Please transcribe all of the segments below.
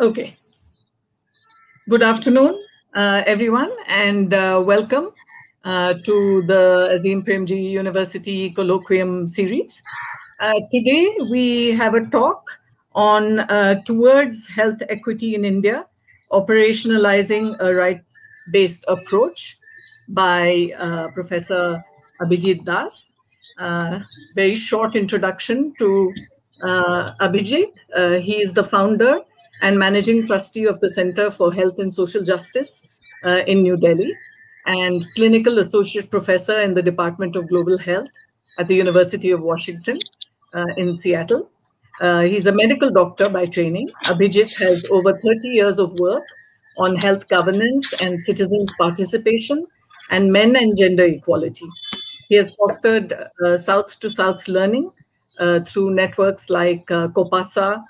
Okay. Good afternoon, uh, everyone, and uh, welcome uh, to the Azim Premji University Colloquium series. Uh, today, we have a talk on uh, Towards Health Equity in India, Operationalizing a Rights-Based Approach by uh, Professor Abhijit Das. very short introduction to Abhijit. he is the founder and managing trustee of the Center for Health and Social Justice uh, in New Delhi, and clinical associate professor in the Department of Global Health at the University of Washington uh, in Seattle. Uh, he's a medical doctor by training. Abhijit has over 30 years of work on health governance and citizens' participation and men and gender equality. He has fostered uh, South to South learning uh, through networks like uh, COPASAH,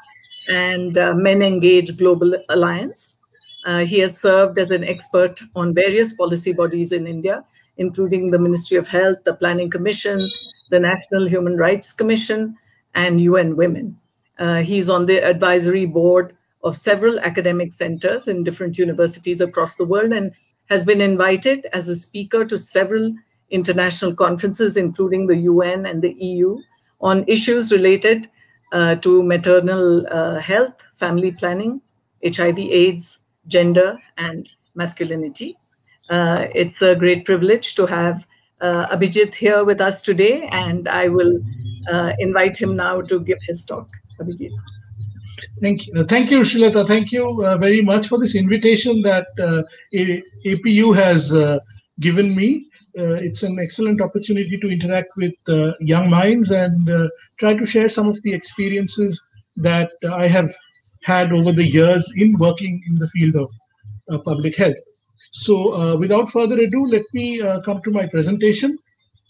and uh, Men Engage Global Alliance. Uh, he has served as an expert on various policy bodies in India, including the Ministry of Health, the Planning Commission, the National Human Rights Commission, and UN Women. Uh, he's on the advisory board of several academic centers in different universities across the world and has been invited as a speaker to several international conferences, including the UN and the EU, on issues related uh, to maternal uh, health, family planning, HIV, AIDS, gender, and masculinity. Uh, it's a great privilege to have uh, Abhijit here with us today, and I will uh, invite him now to give his talk. Abhijit. Thank you. Thank you, Shilata. Thank you uh, very much for this invitation that APU has given me it's an excellent opportunity to interact with uh, young minds and uh, try to share some of the experiences that I have had over the years in working in the field of public health. So without further ado, let me come to my presentation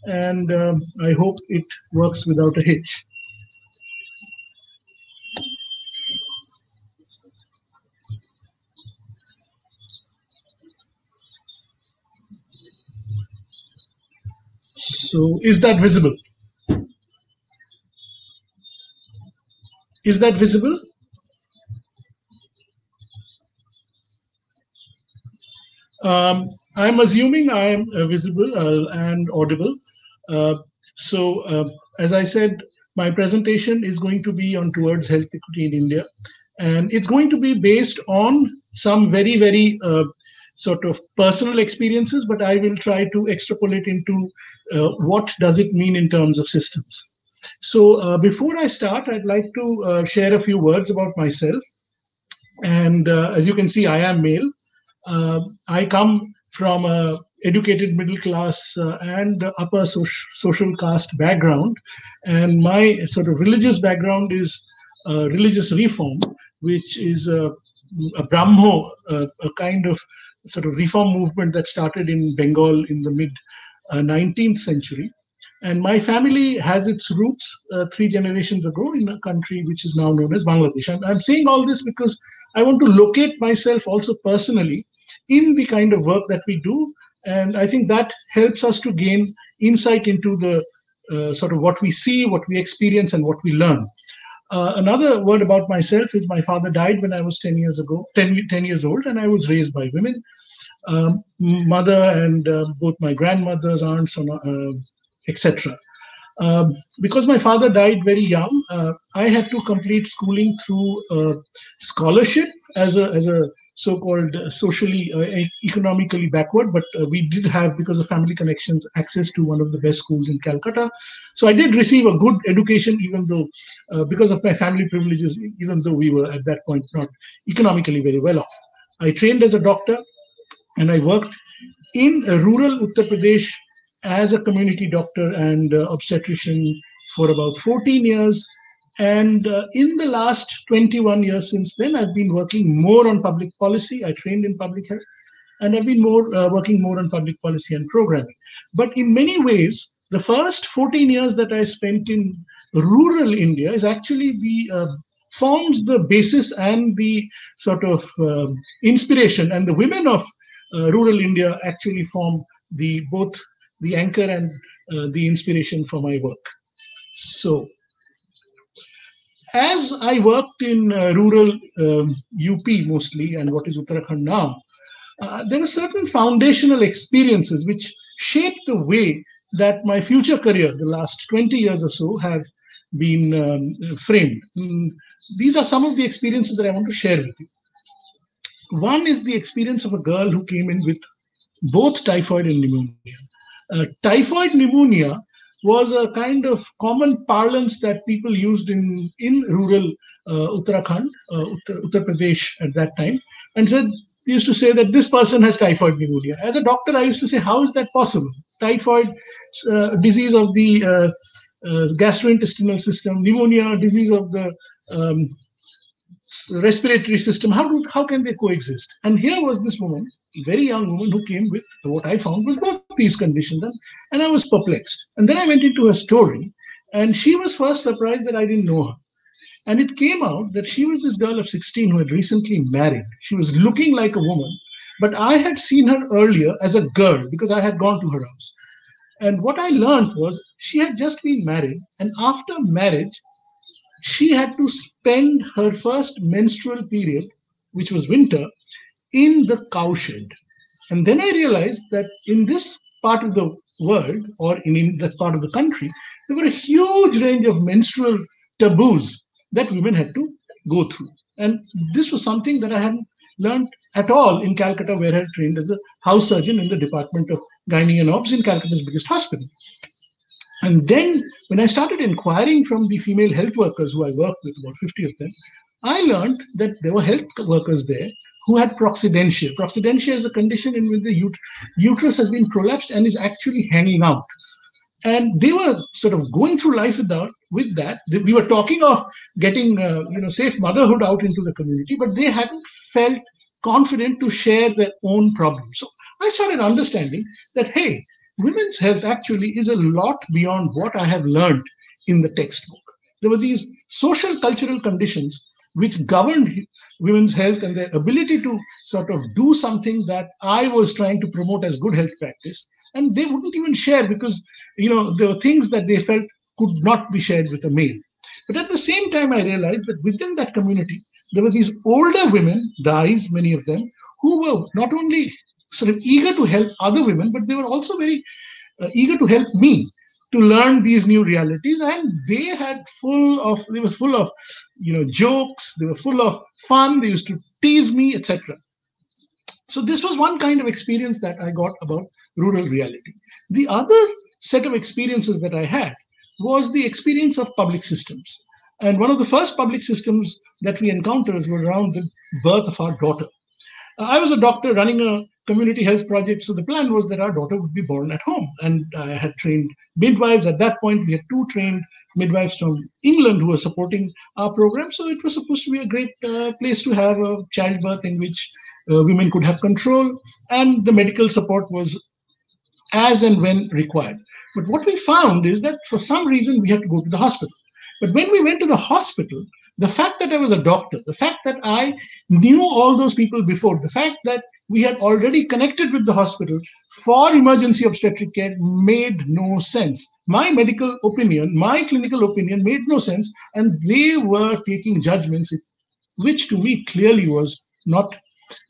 and um, I hope it works without a hitch. So is that visible? Is that visible? Um, I'm assuming I am uh, visible uh, and audible. Uh, so uh, as I said, my presentation is going to be on towards health equity in India. And it's going to be based on some very, very uh, sort of personal experiences, but I will try to extrapolate into uh, what does it mean in terms of systems. So uh, before I start, I'd like to uh, share a few words about myself. And uh, as you can see, I am male. Uh, I come from a educated middle class uh, and upper so social caste background. And my sort of religious background is religious reform, which is a, a Brahmo, a kind of sort of reform movement that started in Bengal in the mid uh, 19th century. And my family has its roots uh, three generations ago in a country which is now known as Bangladesh. I'm, I'm saying all this because I want to locate myself also personally in the kind of work that we do. And I think that helps us to gain insight into the uh, sort of what we see, what we experience, and what we learn. Uh, another word about myself is my father died when I was 10 years ago, 10, 10 years old, and I was raised by women. Um, mother and uh, both my grandmothers, aunts, uh, etc. Um, because my father died very young, uh, I had to complete schooling through scholarship as a as a so-called socially uh, economically backward but uh, we did have because of family connections access to one of the best schools in calcutta. So i did receive a good education even though uh, because of my family privileges even though we were at that point not economically very well off. I trained as a doctor and i worked in a rural uttar pradesh as a community doctor and uh, obstetrician for about 14 years and uh, in the last 21 years since then, I've been working more on public policy. I trained in public health, and I've been more uh, working more on public policy and programming. But in many ways, the first 14 years that I spent in rural India is actually the uh, forms the basis and the sort of um, inspiration, and the women of uh, rural India actually form the both the anchor and uh, the inspiration for my work. So as I worked in uh, rural um, UP mostly and what is Uttarakhand now, uh, there were certain foundational experiences which shaped the way that my future career, the last 20 years or so, have been um, framed. Mm, these are some of the experiences that I want to share with you. One is the experience of a girl who came in with both typhoid and pneumonia. Uh, typhoid pneumonia was a kind of common parlance that people used in, in rural uh, Uttarakhand, uh, Uttar, Uttar Pradesh at that time, and said used to say that this person has typhoid pneumonia. As a doctor, I used to say, how is that possible? Typhoid, uh, disease of the uh, uh, gastrointestinal system, pneumonia, disease of the um, respiratory system. How do how can they coexist? And here was this woman, very young woman, who came with what I found was both these conditions, and, and I was perplexed. And then I went into her story, and she was first surprised that I didn't know her. And it came out that she was this girl of 16 who had recently married. She was looking like a woman, but I had seen her earlier as a girl because I had gone to her house. And what I learned was she had just been married, and after marriage, she had to spend her first menstrual period, which was winter, in the cowshed. And then I realized that in this part of the world, or in, in that part of the country, there were a huge range of menstrual taboos that women had to go through. And this was something that I hadn't learned at all in Calcutta, where I trained as a house surgeon in the Department of Gynae and Obs in Calcutta's biggest hospital. And then when I started inquiring from the female health workers who I worked with, about 50 of them, I learned that there were health workers there who had procidentia. Procidentia is a condition in which the ut- uterus has been prolapsed and is actually hanging out. And they were sort of going through life without with that. We were talking of getting uh, you know safe motherhood out into the community, but they hadn't felt confident to share their own problems. So I started understanding that hey, women's health actually is a lot beyond what I have learned in the textbook. There were these social cultural conditions which governed women's health and their ability to sort of do something that I was trying to promote as good health practice. And they wouldn't even share because, you know, there were things that they felt could not be shared with a male. But at the same time, I realized that within that community, there were these older women, dais, many of them, who were not only sort of eager to help other women, but they were also very uh, eager to help me to learn these new realities and they had full of they were full of you know jokes they were full of fun they used to tease me etc so this was one kind of experience that i got about rural reality. The other set of experiences that i had was the experience of public systems. And one of the first public systems that we encountered was around the birth of our daughter. Uh, I was a doctor running a community health project. So the plan was that our daughter would be born at home. And I had trained midwives. At that point, we had two trained midwives from England who were supporting our program. So it was supposed to be a great uh, place to have a childbirth in which uh, women could have control. And the medical support was as and when required. But what we found is that for some reason we had to go to the hospital. But when we went to the hospital, the fact that I was a doctor, the fact that I knew all those people before, the fact that we had already connected with the hospital for emergency obstetric care made no sense. My medical opinion, my clinical opinion made no sense, and they were taking judgments, which to me clearly was not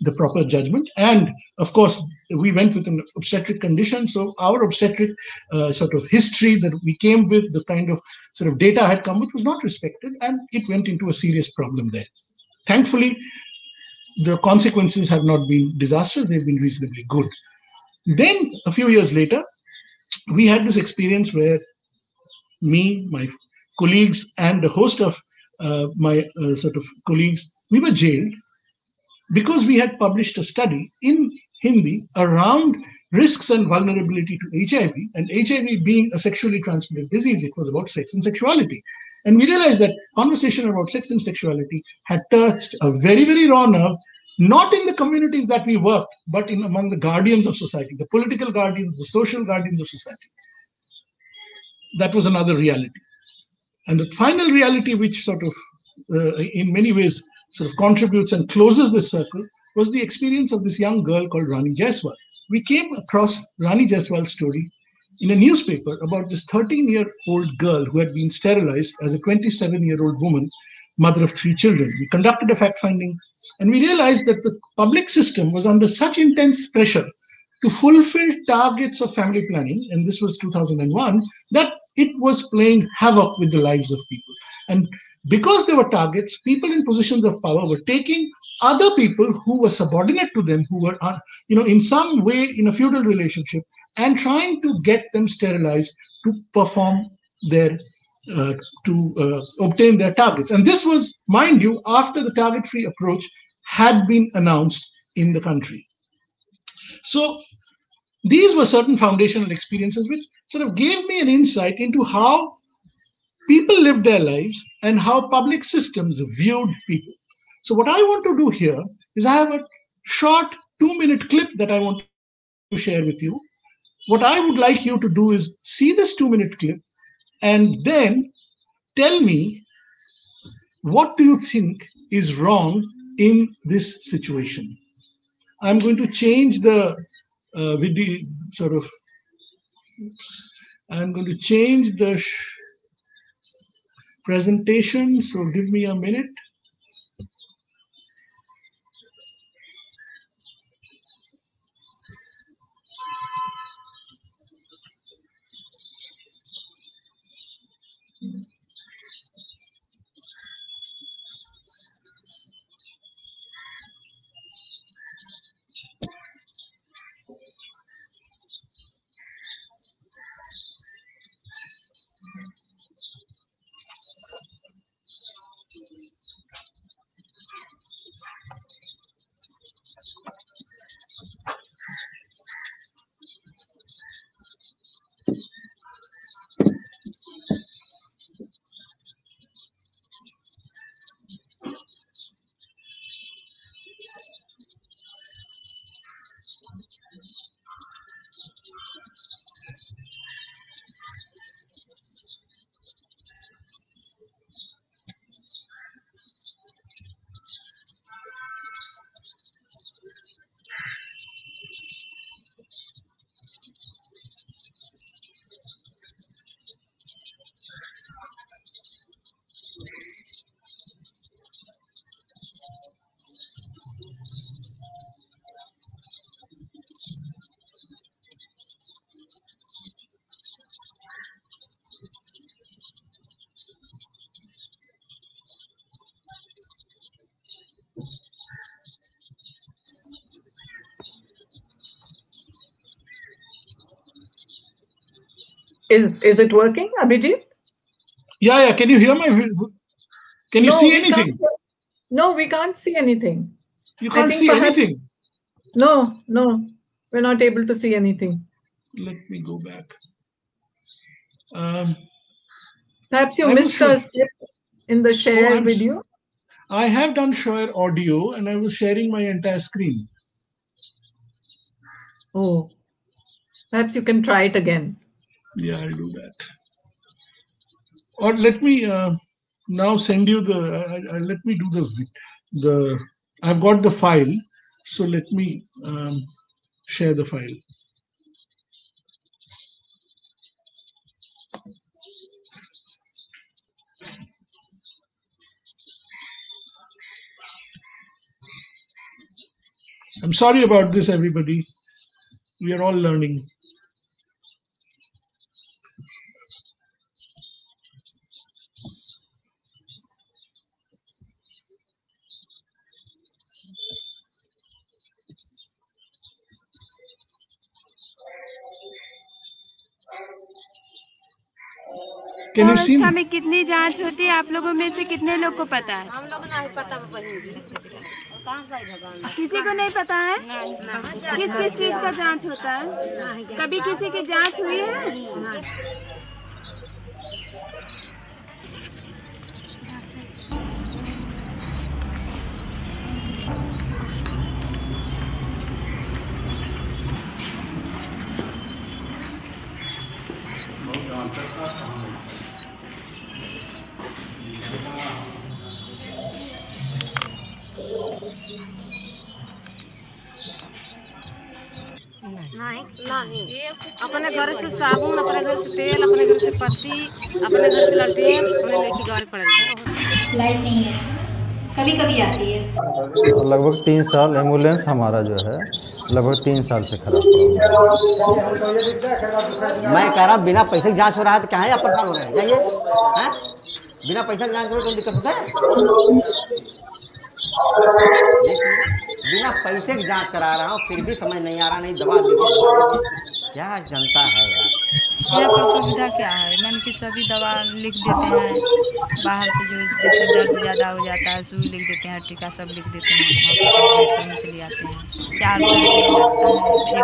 the proper judgment. And of course, we went with an obstetric condition. So our obstetric uh, sort of history that we came with, the kind of sort of data I had come with was not respected, and it went into a serious problem there. Thankfully, the consequences have not been disastrous, they've been reasonably good. Then, a few years later, we had this experience where me, my colleagues, and a host of uh, my uh, sort of colleagues, we were jailed because we had published a study in Hindi around risks and vulnerability to HIV, and HIV being a sexually transmitted disease, it was about sex and sexuality. And we realized that conversation about sex and sexuality had touched a very, very raw nerve, not in the communities that we worked, but in among the guardians of society, the political guardians, the social guardians of society. That was another reality. And the final reality, which sort of, uh, in many ways, sort of contributes and closes this circle, was the experience of this young girl called Rani Jaiswal. We came across Rani Jaiswal's story in a newspaper about this 13 year old girl who had been sterilized as a 27 year old woman, mother of three children. We conducted a fact finding and we realized that the public system was under such intense pressure to fulfill targets of family planning, and this was 2001, that it was playing havoc with the lives of people. And because there were targets, people in positions of power were taking other people who were subordinate to them, who were, uh, you know, in some way in a feudal relationship, and trying to get them sterilized to perform their uh, to uh, obtain their targets. And this was, mind you, after the target-free approach had been announced in the country. So these were certain foundational experiences which sort of gave me an insight into how people lived their lives and how public systems viewed people. So what I want to do here is I have a short two minute clip that I want to share with you. What I would like you to do is see this two minute clip and then tell me what do you think is wrong in this situation. I'm going to change the uh, video sort of oops, I'm going to change the presentation so give me a minute Is is it working, Abhijit? Yeah, yeah. Can you hear my? Can you no, see anything? No, we can't see anything. You can't see perhaps, anything. No, no, we're not able to see anything. Let me go back. Um, perhaps you I missed a step in the share oh, video. I have done share audio, and I was sharing my entire screen. Oh, perhaps you can try it again. Yeah, I'll do that. Or let me uh, now send you the. Uh, let me do the the. I've got the file, so let me um, share the file. I'm sorry about this, everybody. We are all learning. Can you see में कितनी जाँच होती है आप लोगों में से कितने लोग को पता है? हम लोग नहीं पता बहन किसी को नहीं पता है? किस किस चीज़ का जाँच होता है? कभी किसी की जाँच हुई है? Thank you. अपने घर से साबुन अपने घर से तेल अपने घर से पत्ती अपने घर से लड़ती है लेके घर पड़ लाइट नहीं है। कभी कभी आती है। तो लगभग तीन साल एंबुलेंस हमारा जो है लगभग तीन साल से खराब मैं कह रहा बिना पैसे की जाँच हो रहा है तो क्या है आप परेशान हो रहे हैं? जाइए। बिना पैसे की जाँच हो रही तो कोई दिक्कत होता है? बिना पैसे की जाँच करा रहा हूँ, फिर भी समझ नहीं आ रहा, नहीं दवा दीजिए। क्या जनता है यार? सुविधा क्या है? मन की सभी दवा लिख देते हैं। बाहर से जो जैसे दर्द ज़्यादा हो जाता है सुई लिख देते हैं, टीका सब लिख देते हैं चले आते हैं। चार एक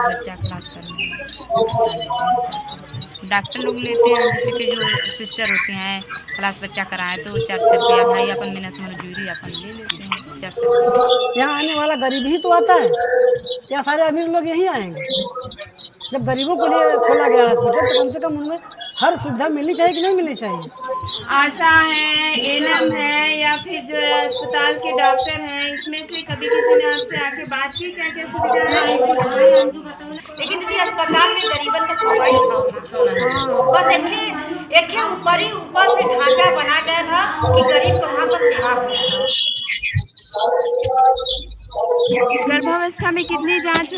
बच्चा क्लास हैं डॉक्टर लोग लेते हैं, जैसे कि जो सिस्टर होते हैं, क्लास बच्चा कराए तो चार सौ रुपया, भाई अपन मेहनत मजदूरी अपन ले लेते हैं। चार यहाँ आने वाला गरीब ही तो आता है। या सारे अमीर लोग यहीं आएँगे। जब गरीबों के लिए खोला गया हॉस्पिटल तो कम से कम उनमें हर सुविधा मिलनी चाहिए कि नहीं मिलनी चाहिए? आशा है एनएम है या फिर जो अस्पताल के डॉक्टर हैं इसमें से कभी किसी ने आपसे आके बात की क्या क्या सुविधा है? लेकिन दीदी अस्पताल में गरीबन का सुनवाई बस एक ही ऊपर ही ऊपर से ढांचा बना गया था कि गरीब को वहाँ पर सेवा हो गर्भावस्था में कितनी जांच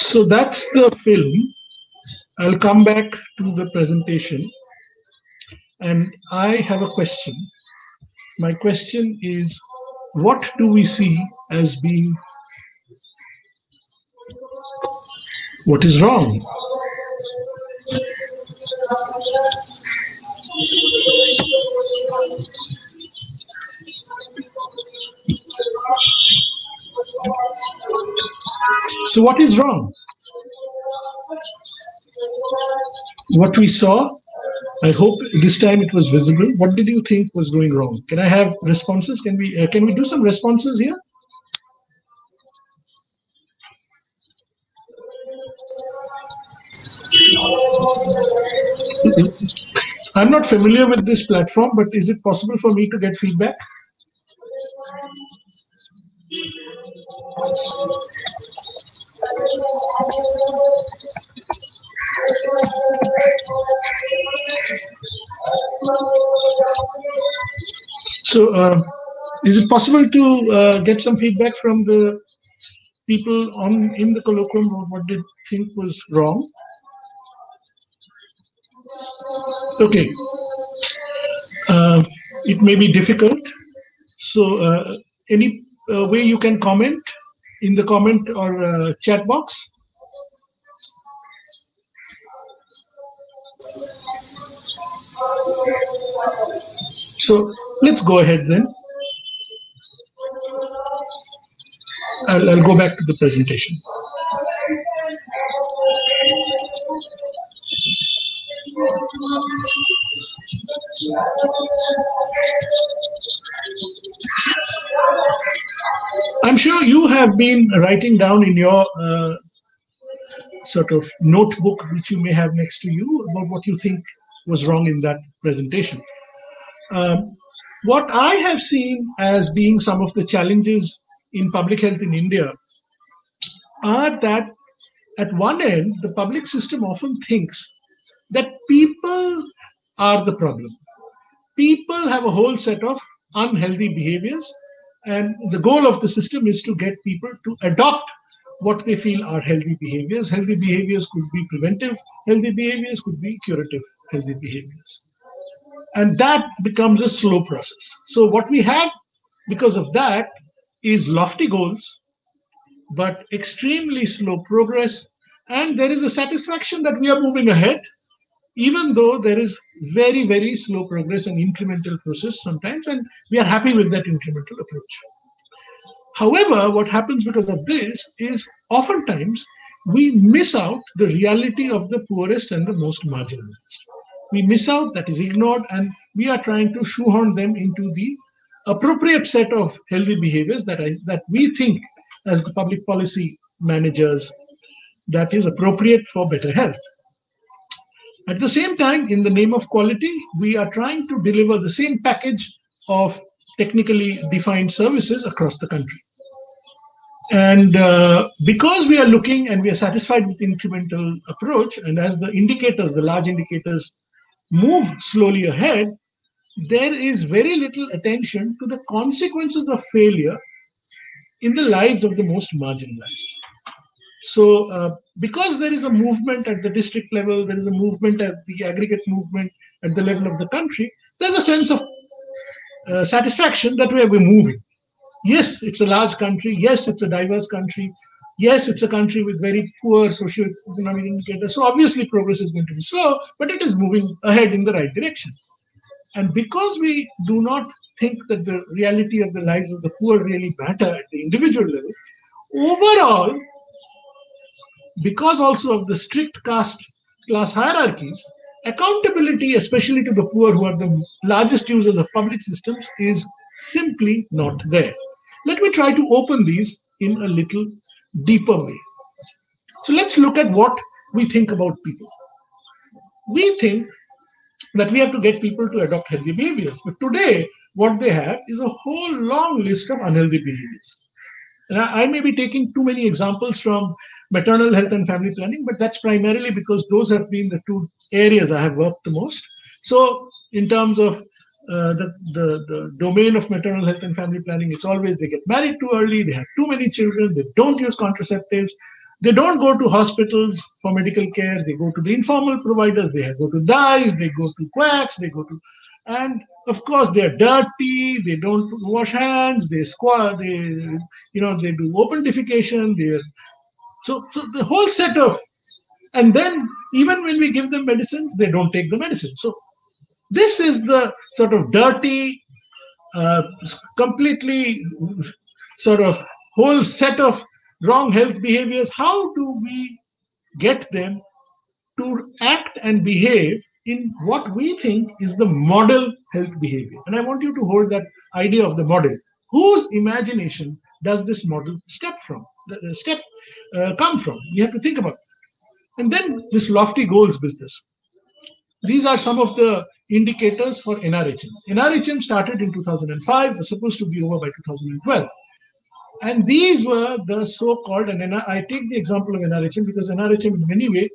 So that's the film. I'll come back to the presentation. And I have a question. My question is what do we see as being what is wrong? So, what is wrong? What we saw, I hope this time it was visible. What did you think was going wrong? Can I have responses? Can we uh, can we do some responses here? I'm not familiar with this platform, but is it possible for me to get feedback? So, uh, is it possible to uh, get some feedback from the people on in the colloquium or what they think was wrong? Okay. Uh, it may be difficult. So, uh, any uh, way you can comment in the comment or uh, chat box? So, let's go ahead then. I'll, I'll go back to the presentation. I'm sure you have been writing down in your uh, sort of notebook, which you may have next to you, about what you think was wrong in that presentation. Um, what I have seen as being some of the challenges in public health in India are that at one end, the public system often thinks that people are the problem. People have a whole set of unhealthy behaviors, and the goal of the system is to get people to adopt what they feel are healthy behaviors. Healthy behaviors could be preventive, healthy behaviors could be curative, healthy behaviors. And that becomes a slow process. So, what we have because of that is lofty goals, but extremely slow progress. And there is a satisfaction that we are moving ahead, even though there is very, very slow progress and incremental process sometimes. And we are happy with that incremental approach. However, what happens because of this is oftentimes we miss out the reality of the poorest and the most marginalized. We miss out, that is ignored, and we are trying to shoehorn them into the appropriate set of healthy behaviors that I, that we think as the public policy managers that is appropriate for better health. At the same time, in the name of quality, we are trying to deliver the same package of technically defined services across the country. And uh, because we are looking and we are satisfied with incremental approach, and as the indicators, the large indicators, move slowly ahead, there is very little attention to the consequences of failure in the lives of the most marginalized. So, uh, because there is a movement at the district level, there is a movement at the aggregate movement at the level of the country, there's a sense of uh, satisfaction that we're moving. Yes, it's a large country. Yes, it's a diverse country. Yes, it's a country with very poor socio-economic indicators. So obviously progress is going to be slow, but it is moving ahead in the right direction. And because we do not think that the reality of the lives of the poor really matter at the individual level, overall, because also of the strict caste class hierarchies, accountability, especially to the poor who are the largest users of public systems, is simply not there. Let me try to open these in a little deeper way. So let's look at what we think about people. We think that we have to get people to adopt healthy behaviors. But today, what they have is a whole long list of unhealthy behaviors. And I, I, may be taking too many examples from maternal health and family planning, but that's primarily because those have been the two areas I have worked the most. So, in terms of uh, the, the, the domain of maternal health and family planning, it's always they get married too early, they have too many children, they don't use contraceptives, they don't go to hospitals for medical care, they go to the informal providers, they go to dais, they go to quacks, they go to, and of course they're dirty, they don't wash hands, they squat, they, you know, they do open defecation, they're, so, so the whole set of, and then even when we give them medicines, they don't take the medicine. So this is the sort of dirty, uh, completely sort of whole set of wrong health behaviors. How do we get them to act and behave in what we think is the model health behavior? And I want you to hold that idea of the model. Whose imagination does this model step from? Step uh, come from? You have to think about. It. And then this lofty goals business. These are some of the indicators for NRHM. NRHM started in 2005, was supposed to be over by 2012. And these were the so-called, and I take the example of NRHM because NRHM in many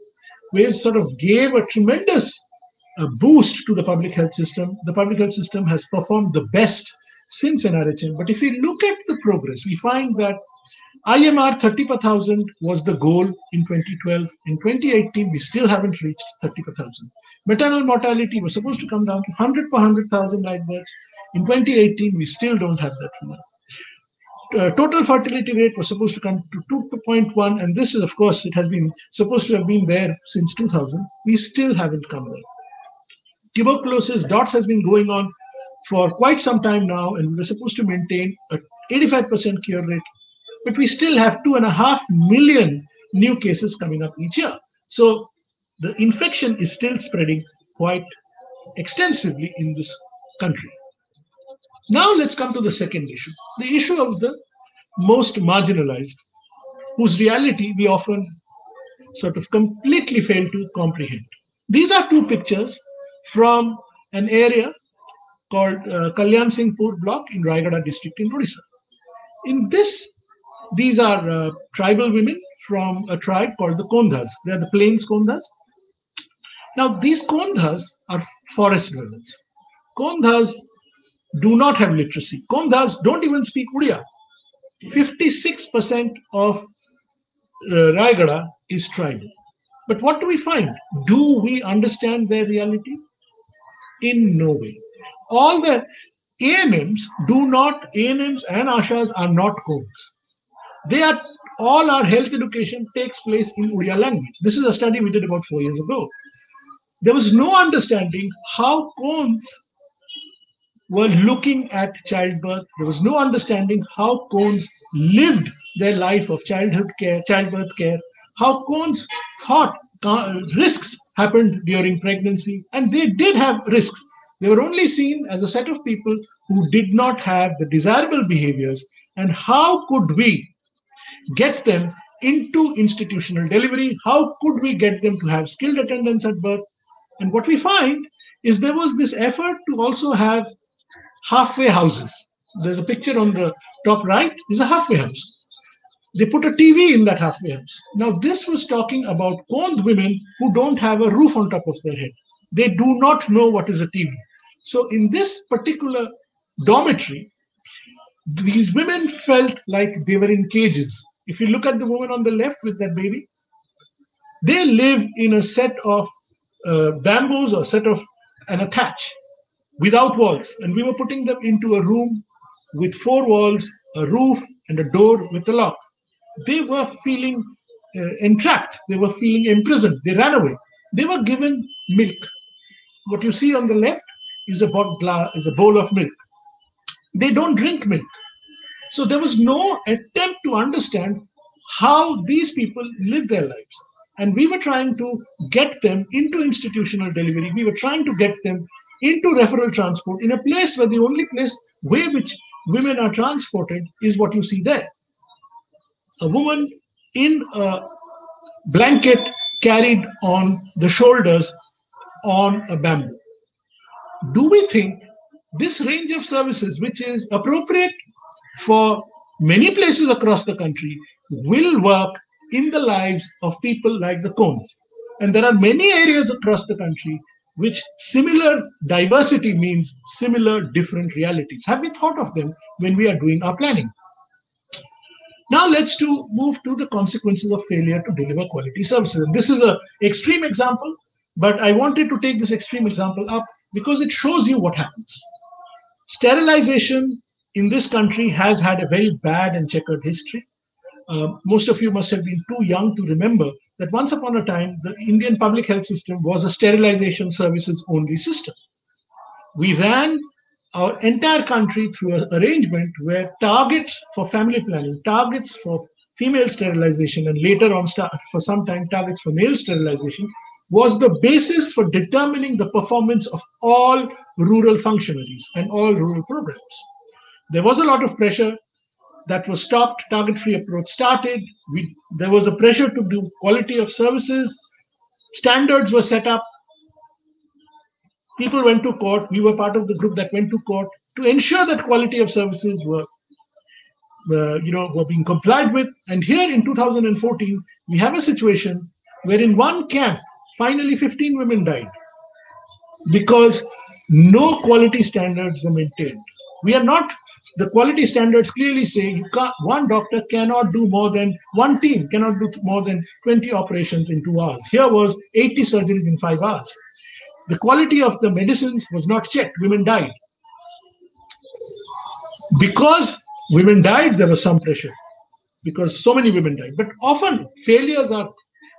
ways sort of gave a tremendous uh, boost to the public health system. The public health system has performed the best since NRHM. But if we look at the progress, we find that IMR 30 per thousand was the goal in 2012. In 2018, we still haven't reached 30 per thousand. Maternal mortality was supposed to come down to 100 per 100,000 live births. In 2018, we still don't have that now. Uh, total fertility rate was supposed to come to 2.1, and this is, of course, it has been supposed to have been there since 2000. We still haven't come there. Tuberculosis, DOTS has been going on for quite some time now, and we're supposed to maintain a 85% cure rate but we still have two and a half million new cases coming up each year. So the infection is still spreading quite extensively in this country. Now let's come to the second issue, the issue of the most marginalized, whose reality we often sort of completely fail to comprehend. These are two pictures from an area called uh, Kalyan Singhpur block in Rayagada district in Odisha. In this these are uh, tribal women from a tribe called the Kondhas. They are the plains Kondhas. Now, these Kondhas are forest dwellers. Kondhas do not have literacy. Kondhas don't even speak Odia. 56% of uh, Rayagada is tribal. But what do we find? Do we understand their reality? In no way. All the ANMs do not, ANMs and ASHAs are not Konds. They are all our health education takes place in Odia language. This is a study we did about four years ago. There was no understanding how Konds were looking at childbirth. There was no understanding how Konds lived their life of childhood care, childbirth care, how Konds thought risks happened during pregnancy, and they did have risks. They were only seen as a set of people who did not have the desirable behaviors. And how could we, get them into institutional delivery? How could we get them to have skilled attendance at birth? And what we find is there was this effort to also have halfway houses. There's a picture on the top right, is a halfway house. They put a TV in that halfway house. Now, this was talking about Kond women who don't have a roof on top of their head. They do not know what is a TV. So, in this particular dormitory, these women felt like they were in cages. If you look at the woman on the left with that baby, they live in a set of uh, bamboos or set of and a thatch without walls. And we were putting them into a room with four walls, a roof, and a door with a lock. They were feeling uh, entrapped. They were feeling imprisoned. They ran away. They were given milk. What you see on the left is a, bottle, is a bowl of milk. They don't drink milk. So there was no attempt to understand how these people live their lives. And we were trying to get them into institutional delivery. We were trying to get them into referral transport in a place where the only place way which women are transported is what you see there. A woman in a blanket carried on the shoulders on a bamboo. Do we think this range of services, which is appropriate for many places across the country, will work in the lives of people like the Konds? And there are many areas across the country which similar diversity means similar different realities. Have we thought of them when we are doing our planning? Now let's to move to the consequences of failure to deliver quality services. And this is an extreme example, but I wanted to take this extreme example up because it shows you what happens. Sterilization in this country has had a very bad and checkered history. Uh, most of you must have been too young to remember that once upon a time, the Indian public health system was a sterilization services only system. We ran our entire country through an arrangement where targets for family planning, targets for female sterilization, and later on for some time targets for male sterilization was the basis for determining the performance of all rural functionaries and all rural programs. There was a lot of pressure that was stopped, target-free approach started. We, there was a pressure to do quality of services. Standards were set up. People went to court. We were part of the group that went to court to ensure that quality of services were, uh, you know, were being complied with. And here in 2014, we have a situation where in one camp, finally 15 women died because no quality standards were maintained. We are not the quality standards clearly say you can't, one doctor cannot do more than one team cannot do more than 20 operations in two hours. Here was 80 surgeries in five hours. The quality of the medicines was not checked. Women died. Because women died, there was some pressure because so many women died. But often failures are,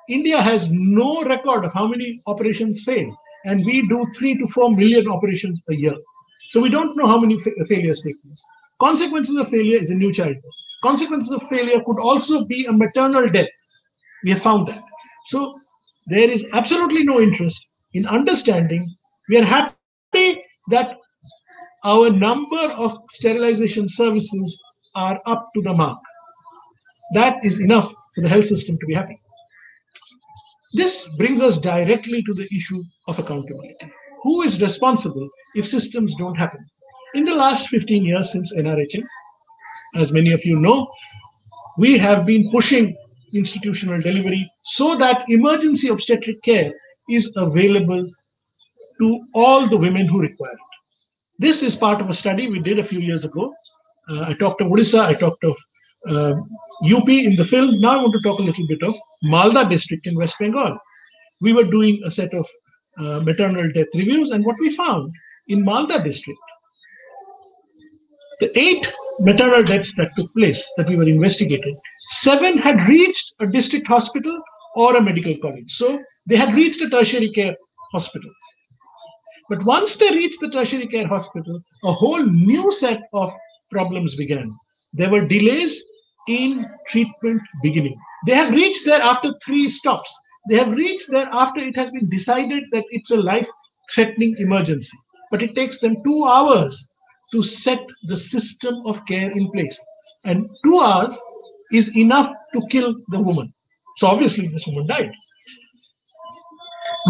India has no record of how many operations fail. And we do three to four million operations a year. So we don't know how many fa failures take place. Consequences of failure is a new childbirth. Consequences of failure could also be a maternal death. We have found that. So there is absolutely no interest in understanding. We are happy that our number of sterilization services are up to the mark. That is enough for the health system to be happy. This brings us directly to the issue of accountability who is responsible if systems don't happen? In the last 15 years since NRHM, as many of you know, we have been pushing institutional delivery so that emergency obstetric care is available to all the women who require it. This is part of a study we did a few years ago. Uh, I talked of Odisha, I talked of uh, UP in the film. Now I want to talk a little bit of Malda district in West Bengal. We were doing a set of uh, maternal death reviews. And what we found in Malda district, the eight maternal deaths that took place that we were investigating, seven had reached a district hospital or a medical college. So they had reached a tertiary care hospital. But once they reached the tertiary care hospital, a whole new set of problems began. There were delays in treatment beginning. They have reached there after three stops. They have reached there after it has been decided that it's a life threatening emergency. But it takes them two hours to set the system of care in place. And two hours is enough to kill the woman. So obviously, this woman died.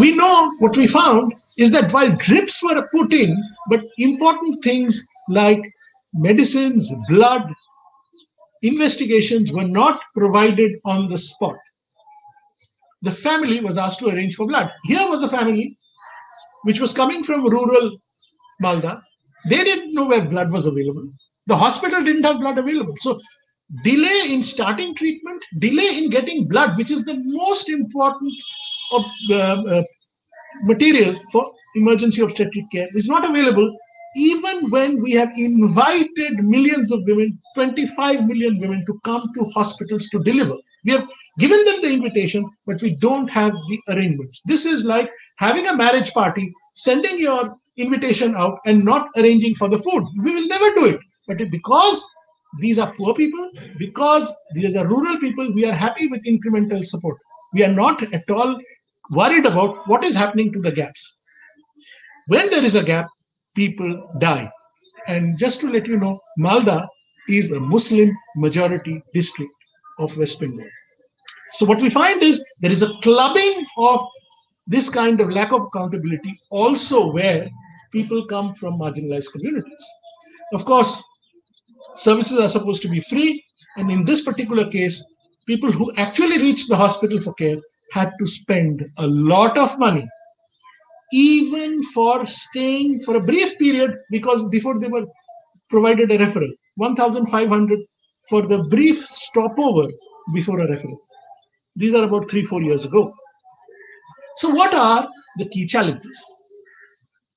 We know what we found is that while drips were put in, but important things like medicines, blood, investigations were not provided on the spot. The family was asked to arrange for blood. Here was a family which was coming from rural Malda. They didn't know where blood was available. The hospital didn't have blood available. So, delay in starting treatment, delay in getting blood, which is the most important of, uh, uh, material for emergency obstetric care, is not available even when we have invited millions of women, 25 million women, to come to hospitals to deliver. We have given them the invitation, but we don't have the arrangements. This is like having a marriage party, sending your invitation out and not arranging for the food. We will never do it. But because these are poor people, because these are rural people, we are happy with incremental support. We are not at all worried about what is happening to the gaps. When there is a gap, people die. And just to let you know, Malda is a Muslim majority district of West Bengal. So what we find is there is a clubbing of this kind of lack of accountability also where people come from marginalized communities. Of course, services are supposed to be free. And in this particular case, people who actually reached the hospital for care had to spend a lot of money even for staying for a brief period because before they were provided a referral 1500 for the brief stopover before a referral. These are about 3 4 years ago. So what are the key challenges?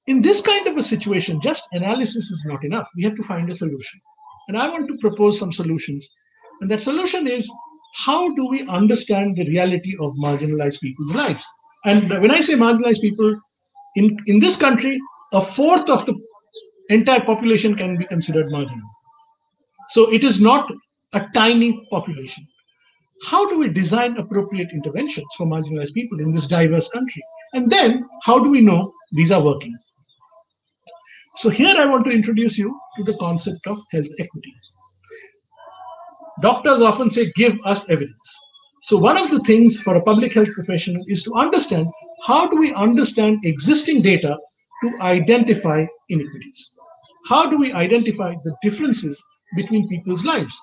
In this kind of a situation just analysis is not enough. We have to find a solution and i want to propose some solutions and that solution is how do we understand the reality of marginalized people's lives and when i say marginalized people in, in this country, a fourth of the entire population can be considered marginal. So it is not a tiny population. How do we design appropriate interventions for marginalized people in this diverse country? And then how do we know these are working? So here I want to introduce you to the concept of health equity. Doctors often say, give us evidence. So one of the things for a public health professional is to understand how do we understand existing data to identify inequities? How do we identify the differences between people's lives?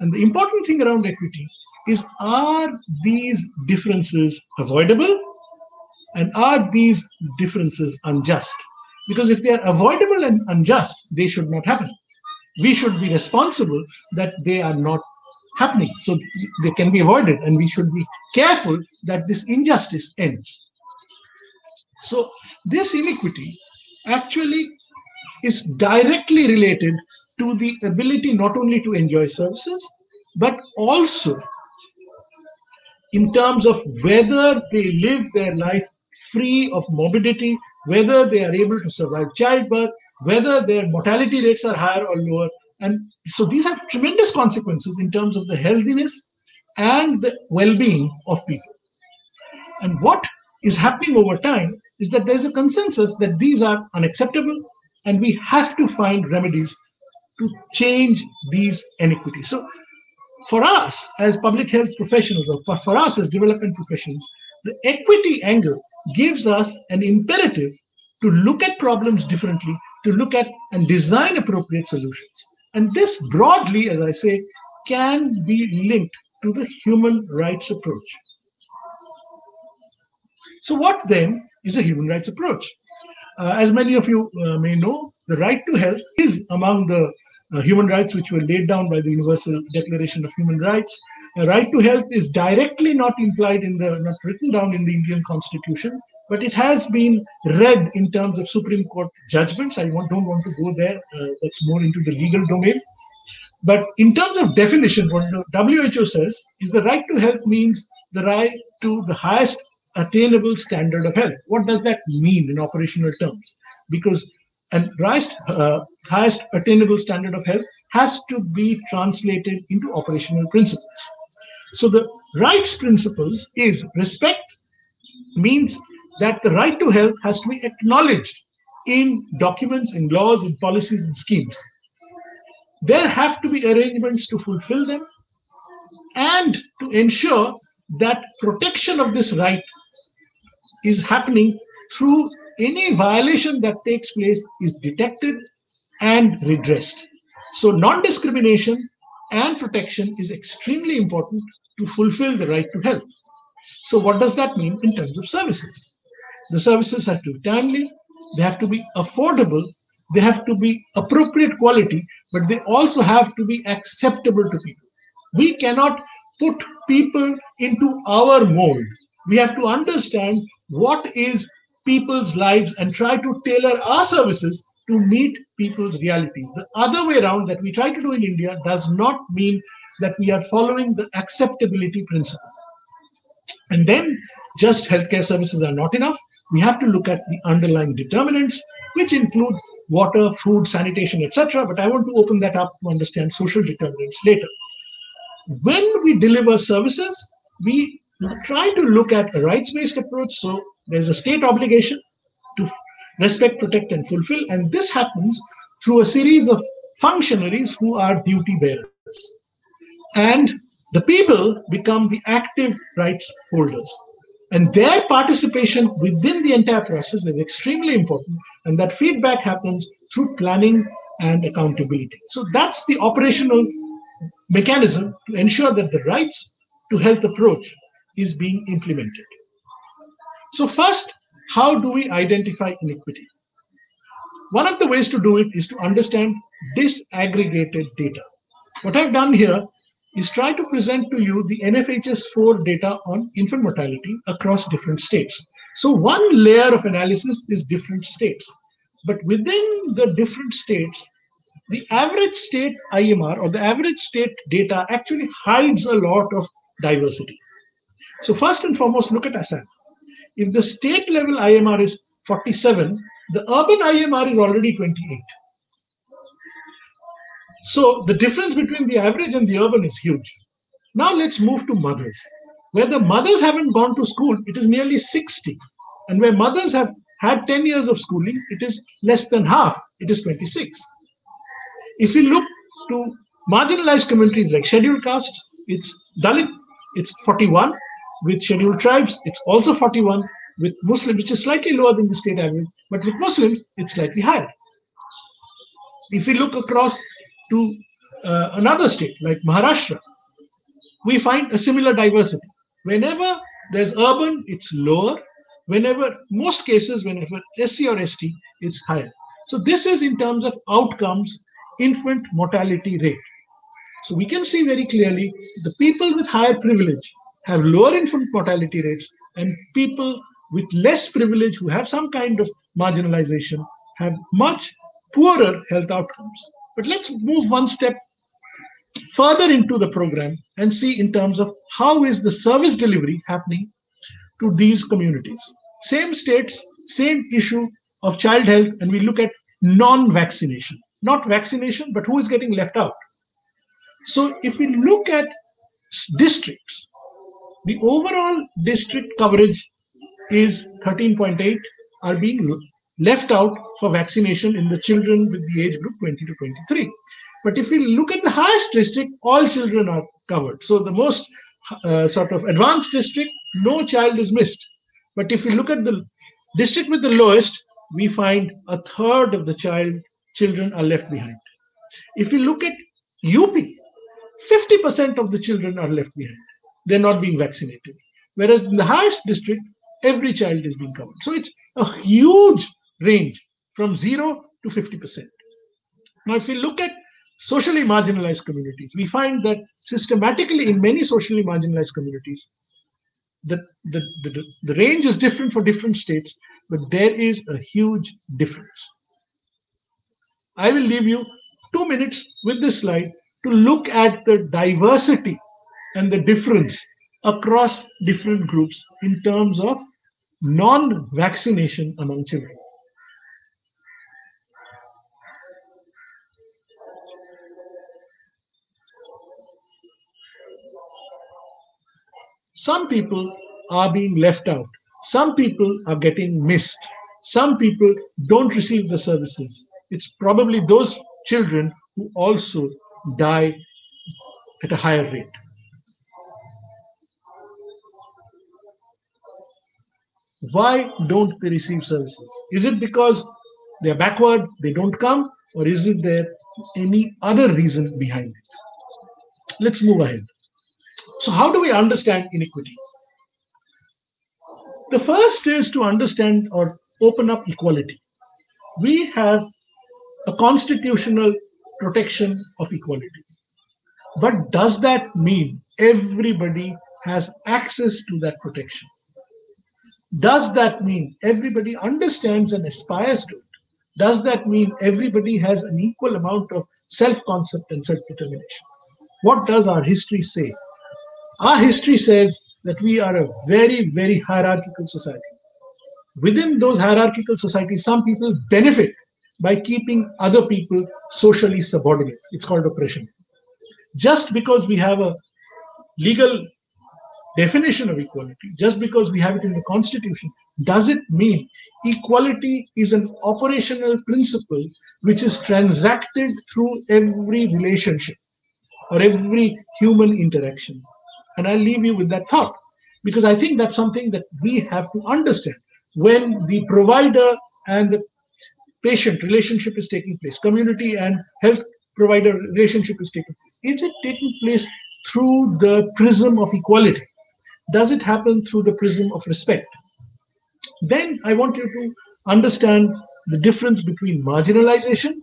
And the important thing around equity is are these differences avoidable? And are these differences unjust? Because if they are avoidable and unjust, they should not happen. We should be responsible that they are not happening. So they can be avoided, and we should be careful that this injustice ends. So this inequity actually is directly related to the ability not only to enjoy services, but also in terms of whether they live their life free of morbidity, whether they are able to survive childbirth, whether their mortality rates are higher or lower, and so these have tremendous consequences in terms of the healthiness and the well-being of people. And what is happening over time is that there's a consensus that these are unacceptable and we have to find remedies to change these inequities. So for us as public health professionals or for us as development professionals, the equity angle gives us an imperative to look at problems differently, to look at and design appropriate solutions. And this broadly, as I say, can be linked to the human rights approach. So what then is a human rights approach? Uh, as many of you uh, may know, the right to health is among the uh, human rights which were laid down by the Universal Declaration of Human Rights. Right to health is directly not implied in the, not written down in the Indian Constitution, but it has been read in terms of Supreme Court judgments. I don't want to go there. Uh, that's more into the legal domain. But in terms of definition, what the WHO says is the right to health means the right to the highest attainable standard of health. What does that mean in operational terms? Because an highest, uh, highest attainable standard of health has to be translated into operational principles. So the rights principles is respect means that the right to health has to be acknowledged in documents, in laws, in policies, and schemes. There have to be arrangements to fulfill them and to ensure that protection of this right is happening through any violation that takes place is detected and redressed. So non-discrimination and protection is extremely important to fulfill the right to health. So, what does that mean in terms of services? The services have to be timely, they have to be affordable, they have to be appropriate quality, but they also have to be acceptable to people. We cannot put people into our mold. We have to understand what is people's lives and try to tailor our services to meet people's realities. The other way around that we try to do in India does not mean that we are following the acceptability principle. And then just healthcare services are not enough. We have to look at the underlying determinants, which include water, food, sanitation, etc. But I want to open that up to understand social determinants later. When we deliver services, we try to look at a rights-based approach. So there's a state obligation to respect, protect, and fulfill. And this happens through a series of functionaries who are duty bearers. And the people become the active rights holders. And their participation within the entire process is extremely important. And that feedback happens through planning and accountability. So that's the operational mechanism to ensure that the rights to health approach is being implemented. So, first, how do we identify inequity? One of the ways to do it is to understand disaggregated data. What I've done here is try to present to you the NFHS 4 data on infant mortality across different states. So one layer of analysis is different states. But within the different states, the average state IMR or the average state data actually hides a lot of diversity. So first and foremost, look at Assam. If the state level IMR is 47, the urban IMR is already 28. So the difference between the average and the urban is huge. Now let's move to mothers. Where the mothers haven't gone to school, it is nearly 60. And where mothers have had 10 years of schooling, it is less than half, it is 26. If we look to marginalized communities like scheduled castes, it's Dalit, it's 41. With scheduled tribes, it's also 41. With Muslims, which is slightly lower than the state average, but with Muslims, it's slightly higher. If we look across to uh, another state like Maharashtra, we find a similar diversity. Whenever there's urban, it's lower. Whenever, most cases, whenever SC or ST, it's higher. So this is in terms of outcomes, infant mortality rate. So we can see very clearly the people with higher privilege have lower infant mortality rates and people with less privilege who have some kind of marginalization have much poorer health outcomes. But let's move one step further into the program and see in terms of how is the service delivery happening to these communities. Same states, same issue of child health, and we look at non-vaccination. Not vaccination, but who is getting left out. So if we look at districts, the overall district coverage is 13.8 are being left out for vaccination in the children with the age group 20 to 23. But if we look at the highest district, all children are covered. So the most uh, sort of advanced district, no child is missed. But if we look at the district with the lowest, we find a third of the child children are left behind. If we look at UP, 50% of the children are left behind. They're not being vaccinated. Whereas in the highest district, every child is being covered. So it's a huge range from zero to 50%. Now, if we look at socially marginalized communities, we find that systematically in many socially marginalized communities, the, the, the, the range is different for different states, but there is a huge difference. I will leave you two minutes with this slide to look at the diversity and the difference across different groups in terms of non-vaccination among children. Some people are being left out. Some people are getting missed. Some people don't receive the services. It's probably those children who also die at a higher rate. Why don't they receive services? Is it because they're backward, they don't come, or is it there any other reason behind it? let's move ahead. So, how do we understand inequity? The first is to understand or open up equality. We have a constitutional protection of equality. But does that mean everybody has access to that protection? Does that mean everybody understands and aspires to it? Does that mean everybody has an equal amount of self concept and self determination? What does our history say? Our history says that we are a very, very hierarchical society. Within those hierarchical societies, some people benefit by keeping other people socially subordinate. It's called oppression. Just because we have a legal definition of equality, just because we have it in the constitution, does it mean equality is an operational principle which is transacted through every relationship or every human interaction? And I'll leave you with that thought because I think that's something that we have to understand when the provider and the patient relationship is taking place, community and health provider relationship is taking place. Is it taking place through the prism of equality? Does it happen through the prism of respect? Then I want you to understand the difference between marginalization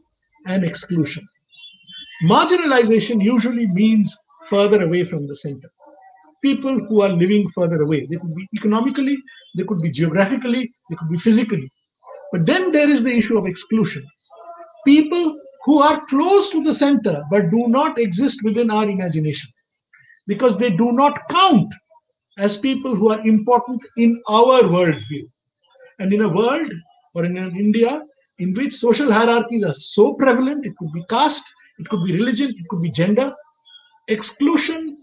and exclusion. Marginalization usually means further away from the center. People who are living further away. They could be economically, they could be geographically, they could be physically. But then there is the issue of exclusion. People who are close to the center but do not exist within our imagination because they do not count as people who are important in our worldview. And in a world or in an India in which social hierarchies are so prevalent, it could be caste, it could be religion, it could be gender, exclusion,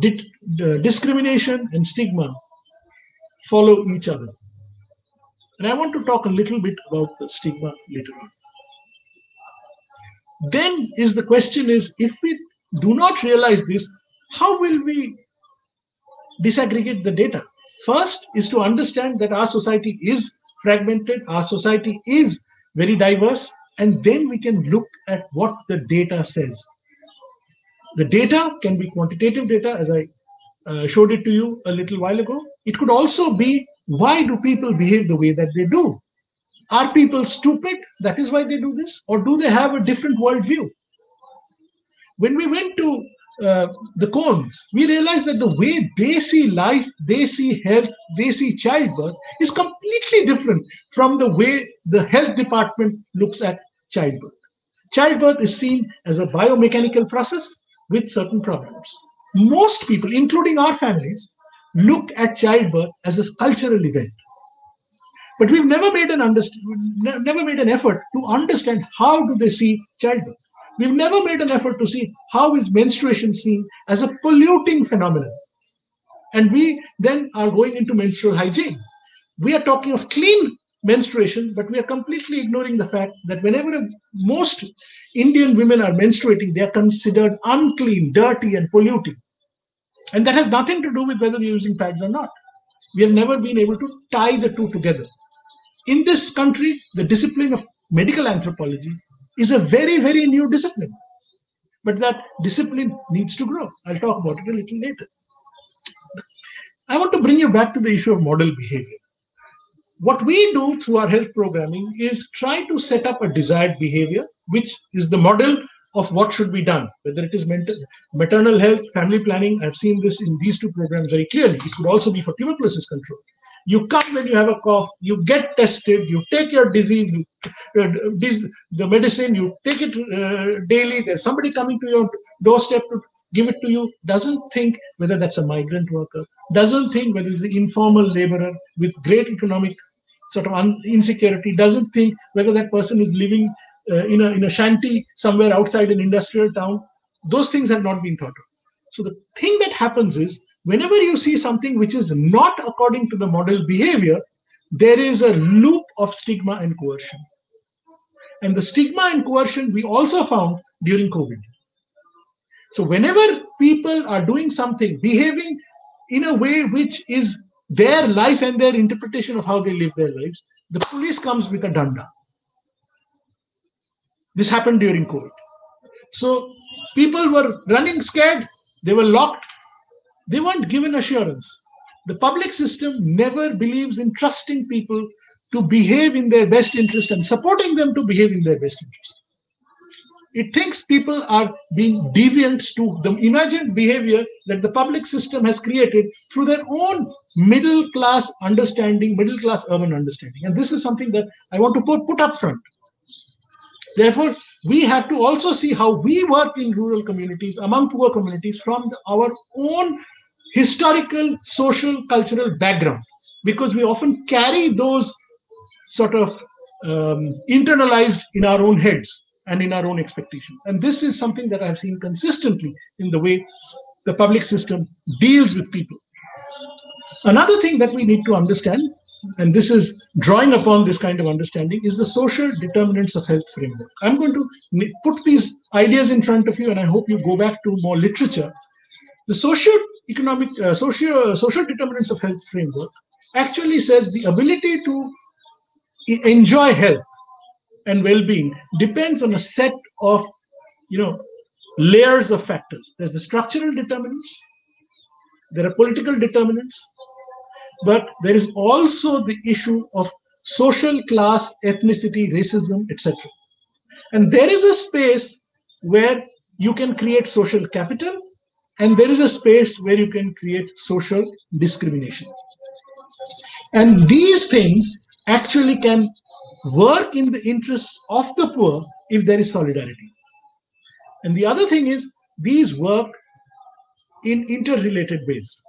di- uh, discrimination, and stigma follow each other. And I want to talk a little bit about the stigma later on. Then is the question is if we do not realize this, how will we disaggregate the data? First is to understand that our society is fragmented, our society is very diverse, and then we can look at what the data says. The data can be quantitative data, as I uh, showed it to you a little while ago. It could also be why do people behave the way that they do? Are people stupid? That is why they do this? Or do they have a different worldview? When we went to uh, the Konds, we realize that the way they see life, they see health, they see childbirth is completely different from the way the health department looks at childbirth. Childbirth is seen as a biomechanical process with certain problems. Most people, including our families, look at childbirth as a cultural event. But we've never made an underst- never made an effort to understand how do they see childbirth. We've never made an effort to see how is menstruation seen as a polluting phenomenon. And we then are going into menstrual hygiene. We are talking of clean menstruation, but we are completely ignoring the fact that whenever most Indian women are menstruating, they are considered unclean, dirty, and polluting. And that has nothing to do with whether we're using pads or not. We have never been able to tie the two together. In this country, the discipline of medical anthropology is a very, very new discipline. But that discipline needs to grow. I'll talk about it a little later. I want to bring you back to the issue of model behavior. What we do through our health programming is try to set up a desired behavior, which is the model of what should be done, whether it is mental, maternal health, family planning. I've seen this in these two programs very clearly. It could also be for tuberculosis control. You come when you have a cough, you get tested, you take your disease, you, uh, the medicine, you take it uh, daily. There's somebody coming to your doorstep to give it to you, doesn't think whether that's a migrant worker, doesn't think whether it's an informal laborer with great economic sort of insecurity, doesn't think whether that person is living uh, in, a, in a shanty somewhere outside an industrial town. Those things have not been thought of. So the thing that happens is whenever you see something which is not according to the model behavior, there is a loop of stigma and coercion. And the stigma and coercion we also found during COVID. So, whenever people are doing something, behaving in a way which is their life and their interpretation of how they live their lives, the police comes with a danda. This happened during COVID. So, People were running scared, they were locked, they weren't given assurance. The public system never believes in trusting people to behave in their best interest and supporting them to behave in their best interest. It thinks people are being deviant to the imagined behavior that the public system has created through their own middle class understanding, middle class urban understanding. And this is something that I want to put, put up front. Therefore, we have to also see how we work in rural communities, among poor communities, from the, our own historical, social, cultural background, because we often carry those sort of um, internalized in our own heads and in our own expectations. And this is something that I've seen consistently in the way the public system deals with people. Another thing that we need to understand, and this is drawing upon this kind of understanding, is the social determinants of health framework. I'm going to put these ideas in front of you, and I hope you go back to more literature. The social economic, uh, social, social determinants of health framework actually says the ability to enjoy health and well-being depends on a set of you know layers of factors. There's the structural determinants there are political determinants but there is also the issue of social class ethnicity racism etc and there is a space where you can create social capital and there is a space where you can create social discrimination and these things actually can work in the interests of the poor if there is solidarity. And the other thing is, these work in interrelated ways.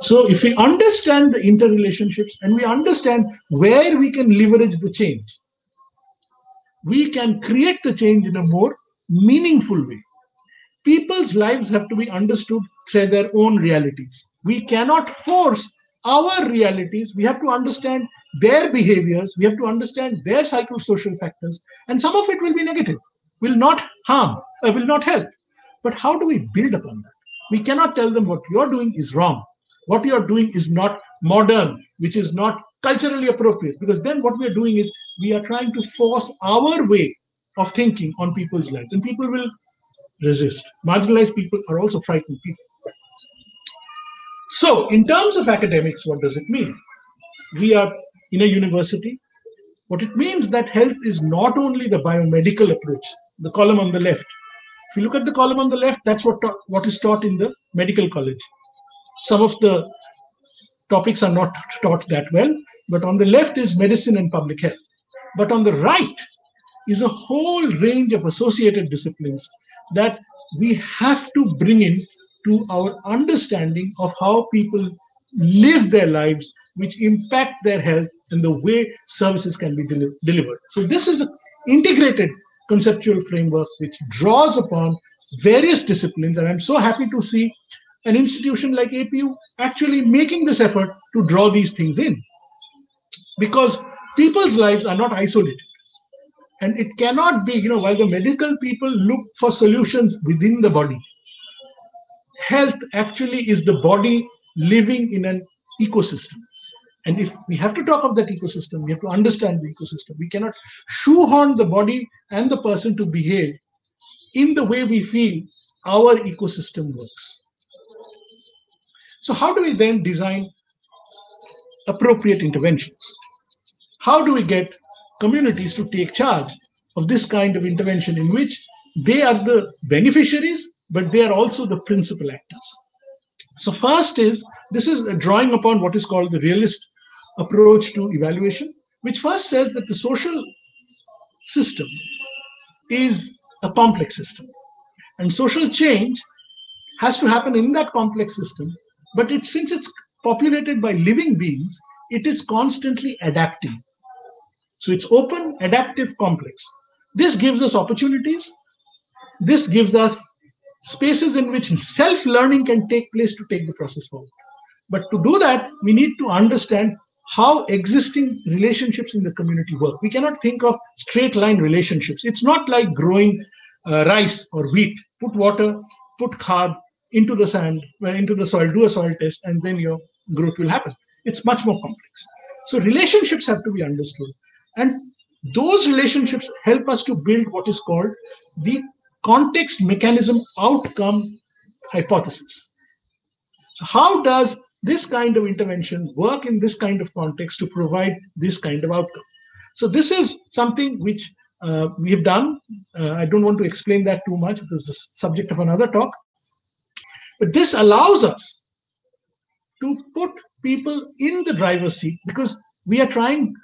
So, if we understand the interrelationships and we understand where we can leverage the change, we can create the change in a more meaningful way. People's lives have to be understood through their own realities. We cannot force our realities. We have to understand their behaviors. We have to understand their psychosocial factors. And some of it will be negative, will not harm, uh, will not help. But how do we build upon that? We cannot tell them what you're doing is wrong. What you're doing is not modern, which is not culturally appropriate. Because then what we are doing is we are trying to force our way of thinking on people's lives. And people will resist. Marginalized people are also frightened people. So, in terms of academics, what does it mean? We are in a university. What it means that health is not only the biomedical approach, the column on the left. If you look at the column on the left, that's what what is taught in the medical college. Some of the topics are not taught that well, but on the left is medicine and public health. But on the right is a whole range of associated disciplines that we have to bring in to our understanding of how people live their lives, which impact their health and the way services can be deli- delivered. So, this is an integrated conceptual framework which draws upon various disciplines. And I'm so happy to see an institution like APU actually making this effort to draw these things in. Because people's lives are not isolated. And it cannot be, you know, while the medical people look for solutions within the body, health actually is the body living in an ecosystem. And if we have to talk of that ecosystem, we have to understand the ecosystem. We cannot shoehorn the body and the person to behave in the way we feel our ecosystem works. So, how do we then design appropriate interventions? How do we get communities to take charge of this kind of intervention in which they are the beneficiaries but they are also the principal actors. So first is, this is drawing upon what is called the realist approach to evaluation, which first says that the social system is a complex system. And social change has to happen in that complex system, but it, since it's populated by living beings, it is constantly adapting. So it's open, adaptive, complex. This gives us opportunities. This gives us spaces in which self learning can take place to take the process forward. But to do that, we need to understand how existing relationships in the community work. We cannot think of straight line relationships. It's not like growing uh, rice or wheat. Put water, put carb into the sand, uh, into the soil, do a soil test, and then your growth will happen. It's much more complex. So relationships have to be understood. And those relationships help us to build what is called the context mechanism outcome hypothesis. So, how does this kind of intervention work in this kind of context to provide this kind of outcome? So, this is something which uh, we have done. Uh, I don't want to explain that too much. It is the subject of another talk. But this allows us to put people in the driver's seat because we are trying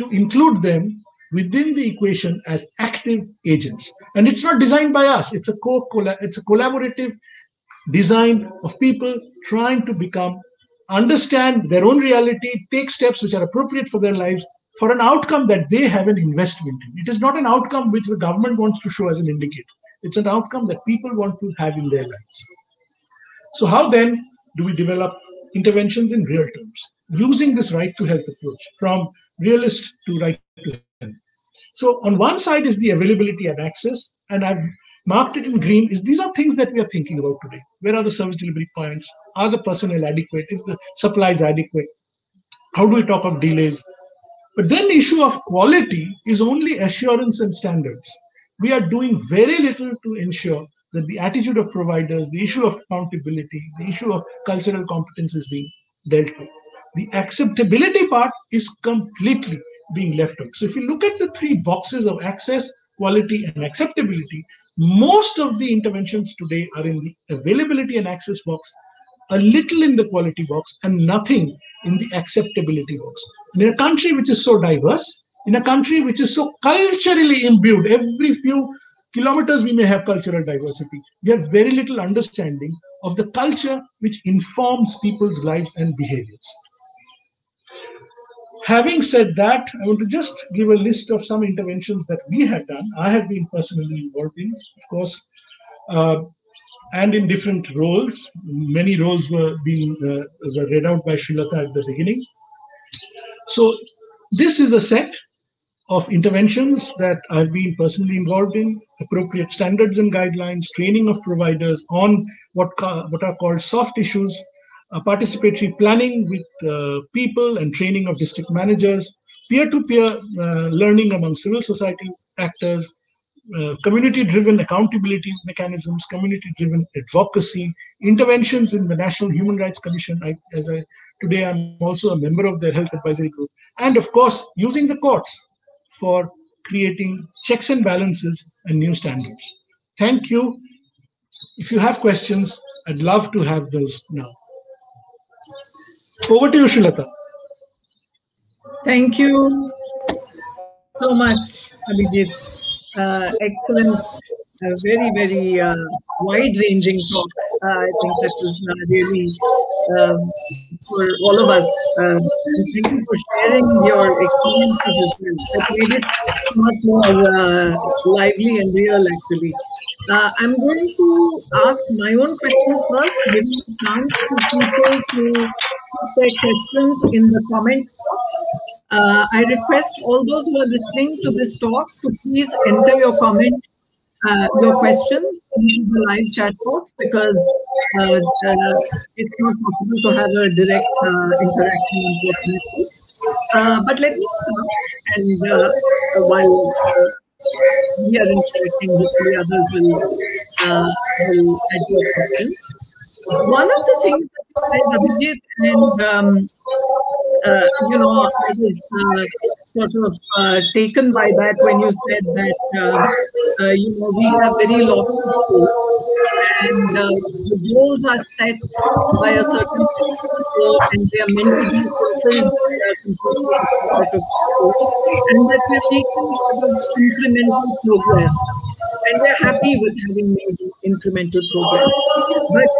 to include them within the equation as active agents. And it's not designed by us. It's a co it's a collaborative design of people trying to become understand their own reality, take steps which are appropriate for their lives for an outcome that they have an investment in. It is not an outcome which the government wants to show as an indicator. It's an outcome that people want to have in their lives. So how then do we develop interventions in real terms using this right to health approach from realist to right to health? So on one side is the availability and access, and I've marked it in green. Is these are things that we are thinking about today. Where are the service delivery points? Are the personnel adequate? Is the supplies adequate? How do we talk of delays? But then the issue of quality is only assurance and standards. We are doing very little to ensure that the attitude of providers, the issue of accountability, the issue of cultural competence is being dealt with. The acceptability part is completely being left out. So if you look at the three boxes of access, quality, and acceptability, most of the interventions today are in the availability and access box, a little in the quality box, and nothing in the acceptability box. in a country which is so diverse, in a country which is so culturally imbued, every few kilometers we may have cultural diversity. We have very little understanding of the culture which informs people's lives and behaviors. Having said that, I want to just give a list of some interventions that we had done. I have been personally involved in, of course, uh, and in different roles. Many roles were being uh, were read out by Srilata at the beginning. So this is a set of interventions that I've been personally involved in, appropriate standards and guidelines, training of providers on what, what are called soft issues, participatory planning with uh, people and training of district managers, peer-to-peer uh, learning among civil society actors, uh, community-driven accountability mechanisms, community-driven advocacy, interventions in the National Human Rights Commission. I, as I today, I'm also a member of their health advisory group, and of course, using the courts for creating checks and balances and new standards. Thank you. If you have questions, I'd love to have those now. Over to you, Srilata. Thank you so much, Abhijit. Uh, excellent, uh, very, very uh, wide-ranging talk. Uh, I think that was uh, really um, for all of us. Thank you for sharing your experiences as well. That made it much more lively and real, actually. I'm going to ask my own questions first, giving a chance to people to put their questions in the comment box. Uh, I request all those who are listening to this talk to please enter your comment, uh, your questions into the live chat box because uh, uh it's not possible to have a direct uh, interaction, unfortunately. Uh, but let me start, and while we are interacting, hopefully others will, uh, will add your questions. One of the things that and um, uh, you know, I was uh, sort of uh, taken by that when you said that, uh, uh, you know, we have very lofty goals and uh, the goals are set by a certain people and they are meant to be fulfilled of and that we're making incremental progress. And we're happy with having made incremental progress. But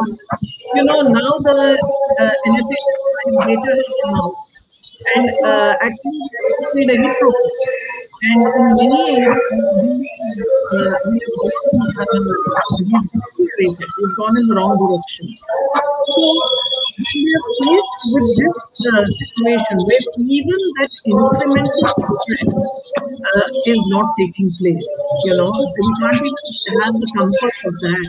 um, you know, now the uh, NFA data has come out, and uh, actually very progress. And in many areas, we've gone in the wrong direction. So we are faced with this uh, situation where even that incremental uh, is not taking place. You know, we can't even have the comfort of that.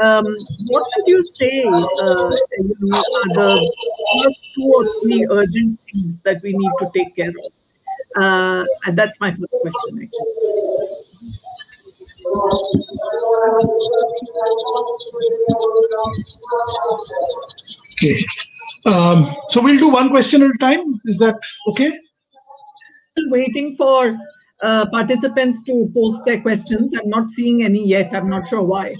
Um, what would you say uh, you know, are the two or three urgent things that we need to take care of? Uh, and that's my first question, actually. Okay. Um, so we'll do one question at a time. Is that okay? Waiting for uh, participants to post their questions. I'm not seeing any yet. I'm not sure why.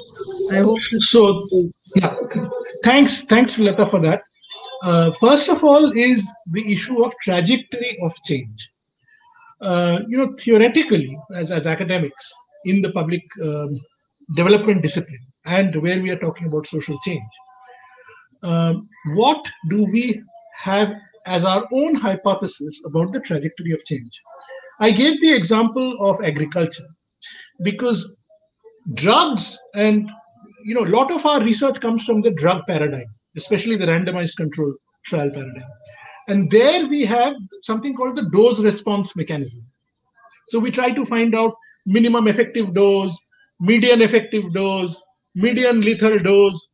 I hope So yeah, thanks, thanks, Lata, for that. Uh, first of all, is the issue of trajectory of change. Uh, you know, theoretically, as as academics in the public um, development discipline, and where we are talking about social change, um, what do we have as our own hypothesis about the trajectory of change? I gave the example of agriculture because drugs and you know a lot of our research comes from the drug paradigm especially the randomized control trial paradigm and there we have something called the dose response mechanism. So we try to find out minimum effective dose median effective dose median lethal dose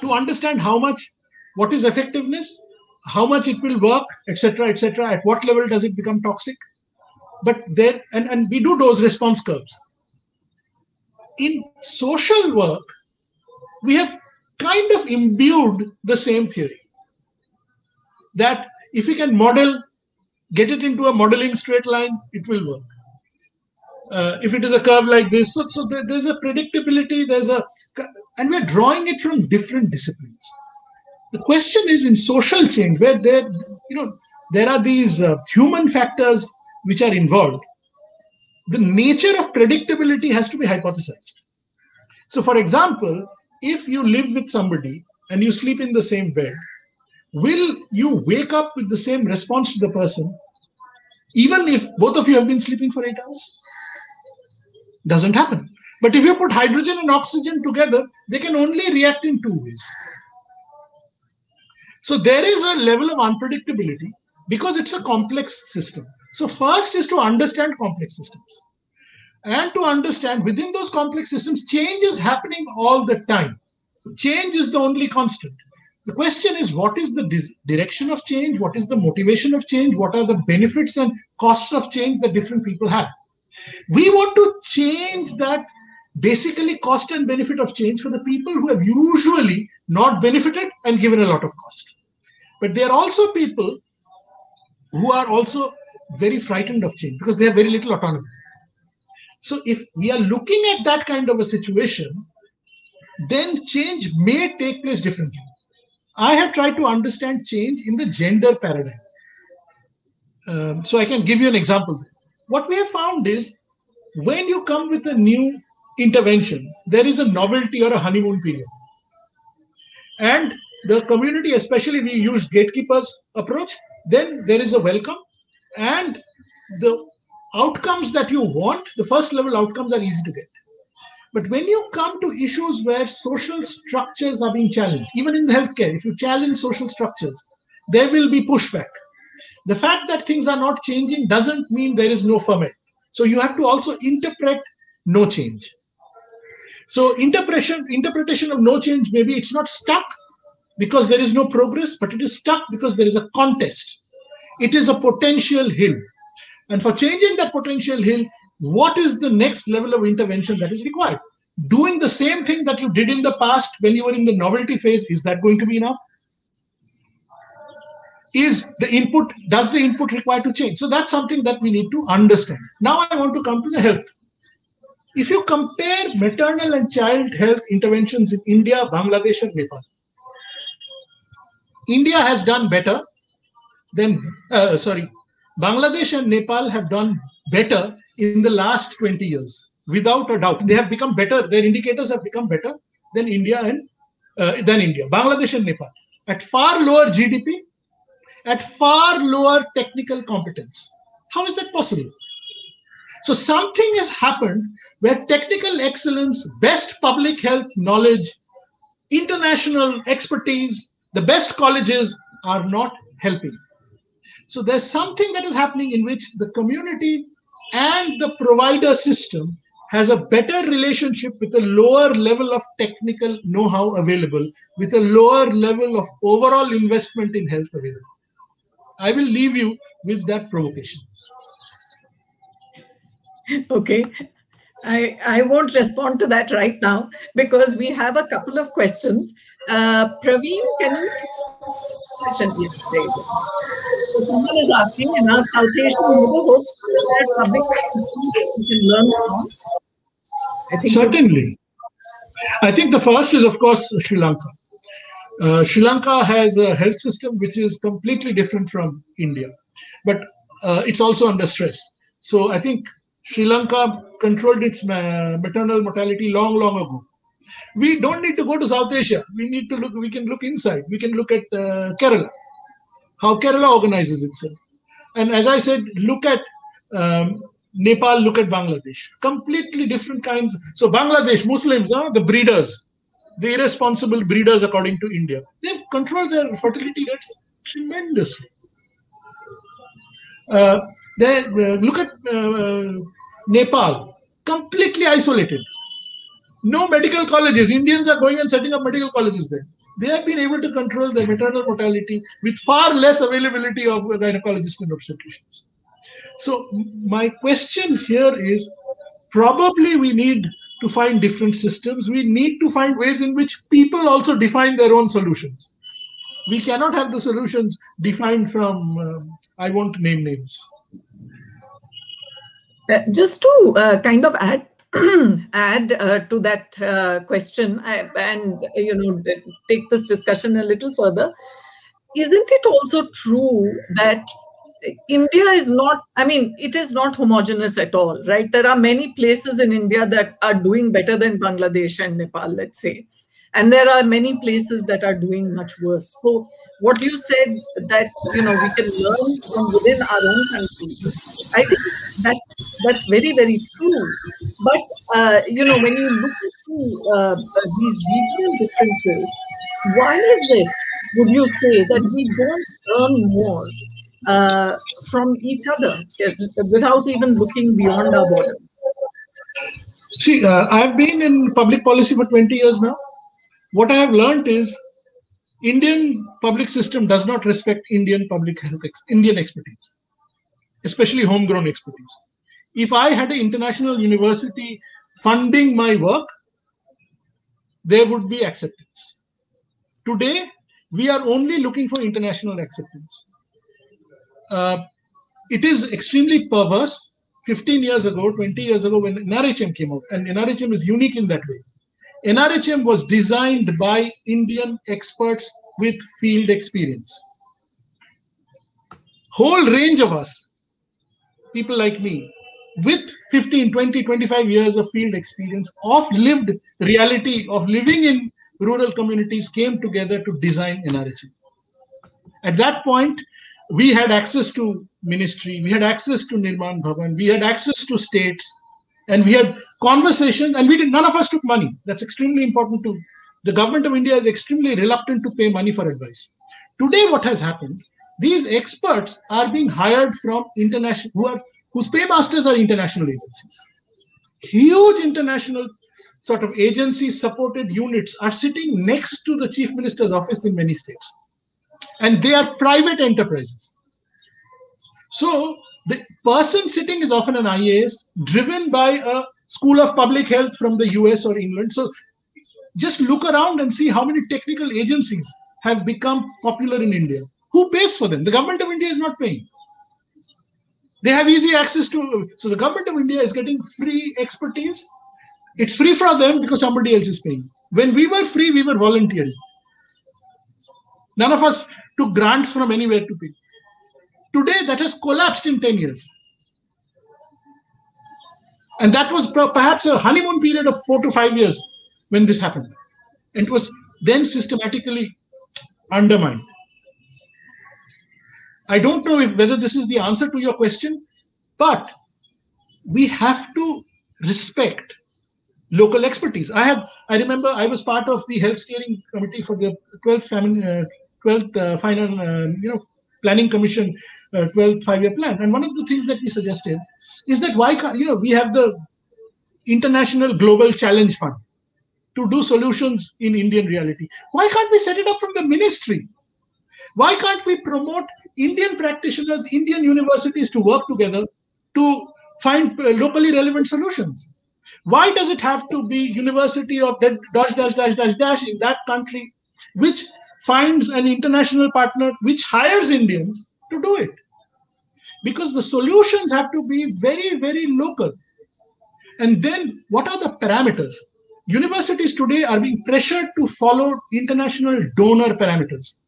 to understand how much what is effectiveness how much it will work etc etc at what level does it become toxic. But there and, and we do dose response curves. In social work we have kind of imbued the same theory that if we can model get it into a modeling straight line it will work. Uh, if it is a curve like this so, so there, there's a predictability there's a and we're drawing it from different disciplines. The question is in social change where there you know there are these uh, human factors which are involved. The nature of predictability has to be hypothesized. So for example if you live with somebody and you sleep in the same bed will you wake up with the same response to the person even if both of you have been sleeping for 8 hours doesn't happen but if you put hydrogen and oxygen together they can only react in two ways so there is a level of unpredictability because it's a complex system. So first is to understand complex systems. And to understand within those complex systems, change is happening all the time. Change is the only constant. The question is what is the direction of change? What is the motivation of change? What are the benefits and costs of change that different people have? We want to change that basically cost and benefit of change for the people who have usually not benefited and given a lot of cost. But there are also people who are also very frightened of change because they have very little autonomy. So if we are looking at that kind of a situation, then change may take place differently. I have tried to understand change in the gender paradigm. Um, so I can give you an example. What we have found is when you come with a new intervention, there is a novelty or a honeymoon period. And the community, especially we use gatekeepers approach, then there is a welcome and the outcomes that you want, the first level outcomes are easy to get. But when you come to issues where social structures are being challenged, even in healthcare, if you challenge social structures, there will be pushback. The fact that things are not changing doesn't mean there is no ferment. So you have to also interpret no change. So interpretation interpretation of no change maybe it's not stuck because there is no progress, but it is stuck because there is a contest. It is a potential hill. And for changing that potential hill, what is the next level of intervention that is required? Doing the same thing that you did in the past when you were in the novelty phase, is that going to be enough? Is the input, does the input require to change? So that's something that we need to understand. Now I want to come to the health. If you compare maternal and child health interventions in India, Bangladesh, and Nepal, India has done better than, uh, sorry, Bangladesh and Nepal have done better in the last 20 years, without a doubt. They have become better. Their indicators have become better than India and uh, than India, Bangladesh and Nepal, at far lower GDP, at far lower technical competence. How is that possible? So something has happened where technical excellence, best public health knowledge, international expertise, the best colleges are not helping. So there's something that is happening in which the community and the provider system has a better relationship with a lower level of technical know-how available, with a lower level of overall investment in health available. I will leave you with that provocation. Okay. I, I won't respond to that right now because we have a couple of questions. Uh, Praveen, can you? Question here. Someone is asking in our South Asian neighborhood that public we can learn from. I think Certainly. I think the first is, of course, Sri Lanka. Uh, Sri Lanka has a health system which is completely different from India, but uh, it's also under stress. So I think Sri Lanka controlled its ma- maternal mortality long, long ago. We don't need to go to South Asia. We need to look. We can look inside. We can look at uh, Kerala, how Kerala organizes itself, and as I said, look at um, Nepal. Look at Bangladesh. Completely different kinds. So Bangladesh Muslims, huh, the breeders, the irresponsible breeders, according to India, they've controlled their fertility rates tremendously. Uh, they uh, look at uh, Nepal, completely isolated. No medical colleges. Indians are going and setting up medical colleges there. They have been able to control their maternal mortality with far less availability of gynecologists and obstetricians. So my question here is, probably we need to find different systems. We need to find ways in which people also define their own solutions. We cannot have the solutions defined from, um, I won't name names. Uh, just to uh, kind of add add uh, to that uh, question I, and you know take this discussion a little further isn't it also true that india is not i mean it is not homogeneous at all right? There are many places in india that are doing better than bangladesh and nepal let's say. And there are many places that are doing much worse. So what you said that you know we can learn from within our own country i think that's that's very very true. But uh, you know when you look into uh, these regional differences why is it would you say that we don't learn more uh, from each other uh, without even looking beyond our borders See, uh, I've been in public policy for 20 years now. What I have learned is Indian public system does not respect Indian public health, Indian expertise, especially homegrown expertise. If I had an international university funding my work, there would be acceptance. Today, we are only looking for international acceptance. Uh, it is extremely perverse. 15 years ago, 20 years ago, when NRHM came out, and NRHM is unique in that way. NRHM was designed by Indian experts with field experience. Whole range of us, people like me, with 15, 20, 25 years of field experience, of lived reality, of living in rural communities, came together to design NRHM. At that point, we had access to ministry, we had access to Nirman Bhavan, we had access to states, and we had conversations, and we did none of us took money. That's extremely important to the government of India is extremely reluctant to pay money for advice. Today, what has happened? These experts are being hired from international who are whose paymasters are international agencies. Huge international sort of agency supported units are sitting next to the chief minister's office in many states and they are private enterprises. So the person sitting is often an ias driven by a school of public health from the us or england. So just look around and see how many technical agencies have become popular in india. Who pays for them? The government of india is not paying. They have easy access to so the government of india is getting free expertise. It's free for them because somebody else is paying. When we were free we were volunteering. None of us took grants from anywhere to pay. Today that has collapsed in 10 years. And that was perhaps a honeymoon period of 4 to 5 years when this happened. And it was then systematically undermined. I don't know if whether this is the answer to your question, but we have to respect local expertise. I have I remember I was part of the health steering committee for the 12th family, uh, 12th uh, final uh, you know planning commission uh, 12th five year plan. And one of the things that we suggested is that why can't you know we have the international global challenge fund to do solutions in indian reality. Why can't we set it up from the ministry? Why can't we promote Indian practitioners, Indian universities to work together to find uh, locally relevant solutions? Why does it have to be University of dash dash dash dash dash in that country, which finds an international partner which hires Indians to do it? Because the solutions have to be very, very local. And then what are the parameters? Universities today are being pressured to follow international donor parameters.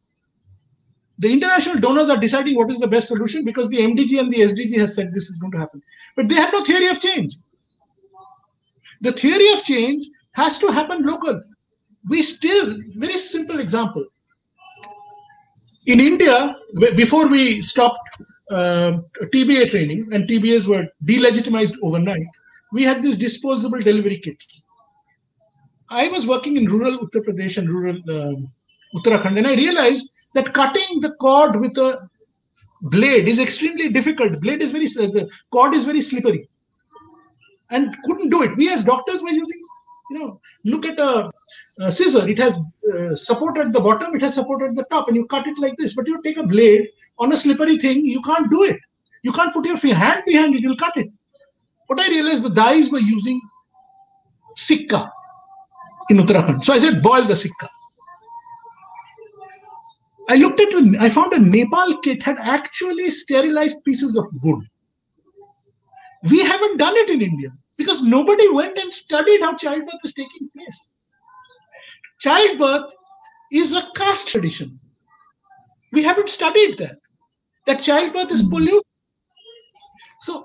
The international donors are deciding what is the best solution because the MDG and the SDG has said this is going to happen. But they have no theory of change. The theory of change has to happen local. We still, very simple example. In India, before we stopped uh, TBA training and TBAs were delegitimized overnight, we had these disposable delivery kits. I was working in rural Uttar Pradesh and rural um, Uttarakhand, and I realized that cutting the cord with a blade is extremely difficult. Blade is very, uh, the cord is very slippery, and couldn't do it. We as doctors were using, you know, look at a, a scissor. It has uh, support at the bottom, it has support at the top, and you cut it like this. But you take a blade on a slippery thing, you can't do it. You can't put your hand behind it; you'll cut it. What I realized, the Dais were using sikka in Uttarakhand. So I said, boil the sikka. I looked at it, I found a Nepal kit had actually sterilized pieces of wood. We haven't done it in India because nobody went and studied how childbirth is taking place. Childbirth is a caste tradition. We haven't studied that. That childbirth is polluted. So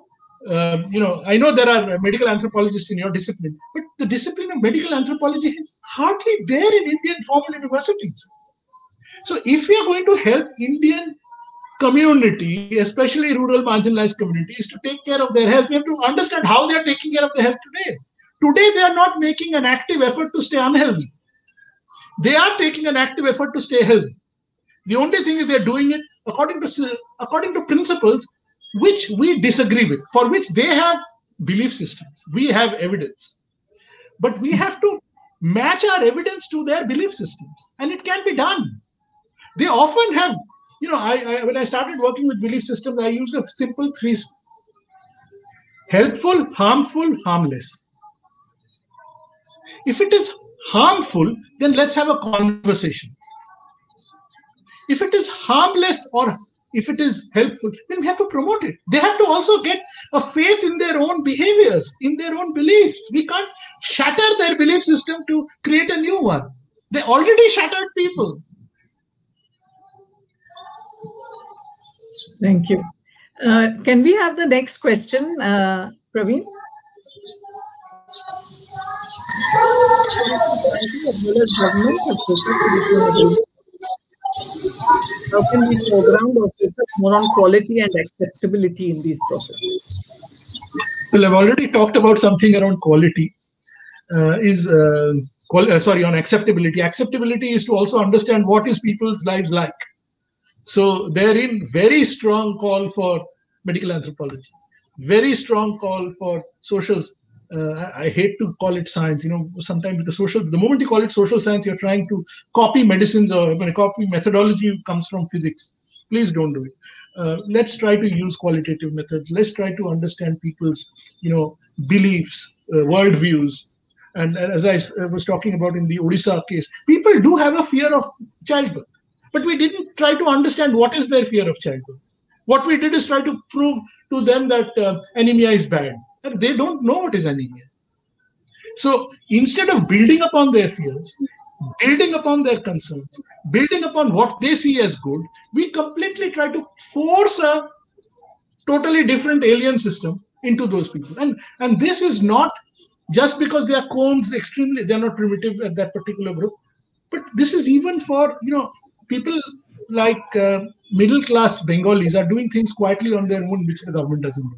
uh, you know, I know there are medical anthropologists in your discipline, but the discipline of medical anthropology is hardly there in Indian formal universities. So, if we are going to help Indian community, especially rural marginalized communities, to take care of their health, we have to understand how they are taking care of their health today. Today, they are not making an active effort to stay unhealthy. They are taking an active effort to stay healthy. The only thing is they're doing it according to according to principles which we disagree with, for which they have belief systems. We have evidence. But we have to match our evidence to their belief systems, and it can be done. They often have, you know, I, I when I started working with belief systems, I used a simple three helpful, harmful, harmless. If it is harmful, then let's have a conversation. If it is harmless or if it is helpful, then we have to promote it. They have to also get a faith in their own behaviors, in their own beliefs. We can't shatter their belief system to create a new one. They already shattered people. Thank you. Uh, can we have the next question, uh, Praveen? How can we foreground or focus more on quality and acceptability in these processes? Well, I've already talked about something around quality. Uh, is uh, uh, sorry on acceptability. Acceptability is to also understand what is people's lives like. So therein, very strong call for medical anthropology, very strong call for social uh, I hate to call it science. You know, sometimes the social, the moment you call it social science, you're trying to copy medicines or when a copy methodology comes from physics. Please don't do it. Uh, let's try to use qualitative methods. Let's try to understand people's, you know, beliefs, uh, worldviews. And, and as I was talking about in the Odisha case, people do have a fear of childbirth, but we didn't try to understand what is their fear of childbirth. What we did is try to prove to them that uh, anemia is bad and they don't know what is anemia. So instead of building upon their fears, building upon their concerns, building upon what they see as good, we completely try to force a totally different alien system into those people. And and this is not just because they are Konds extremely, they're not primitive at that particular group, but this is even for you know people like uh, middle class Bengalis are doing things quietly on their own, which the government doesn't do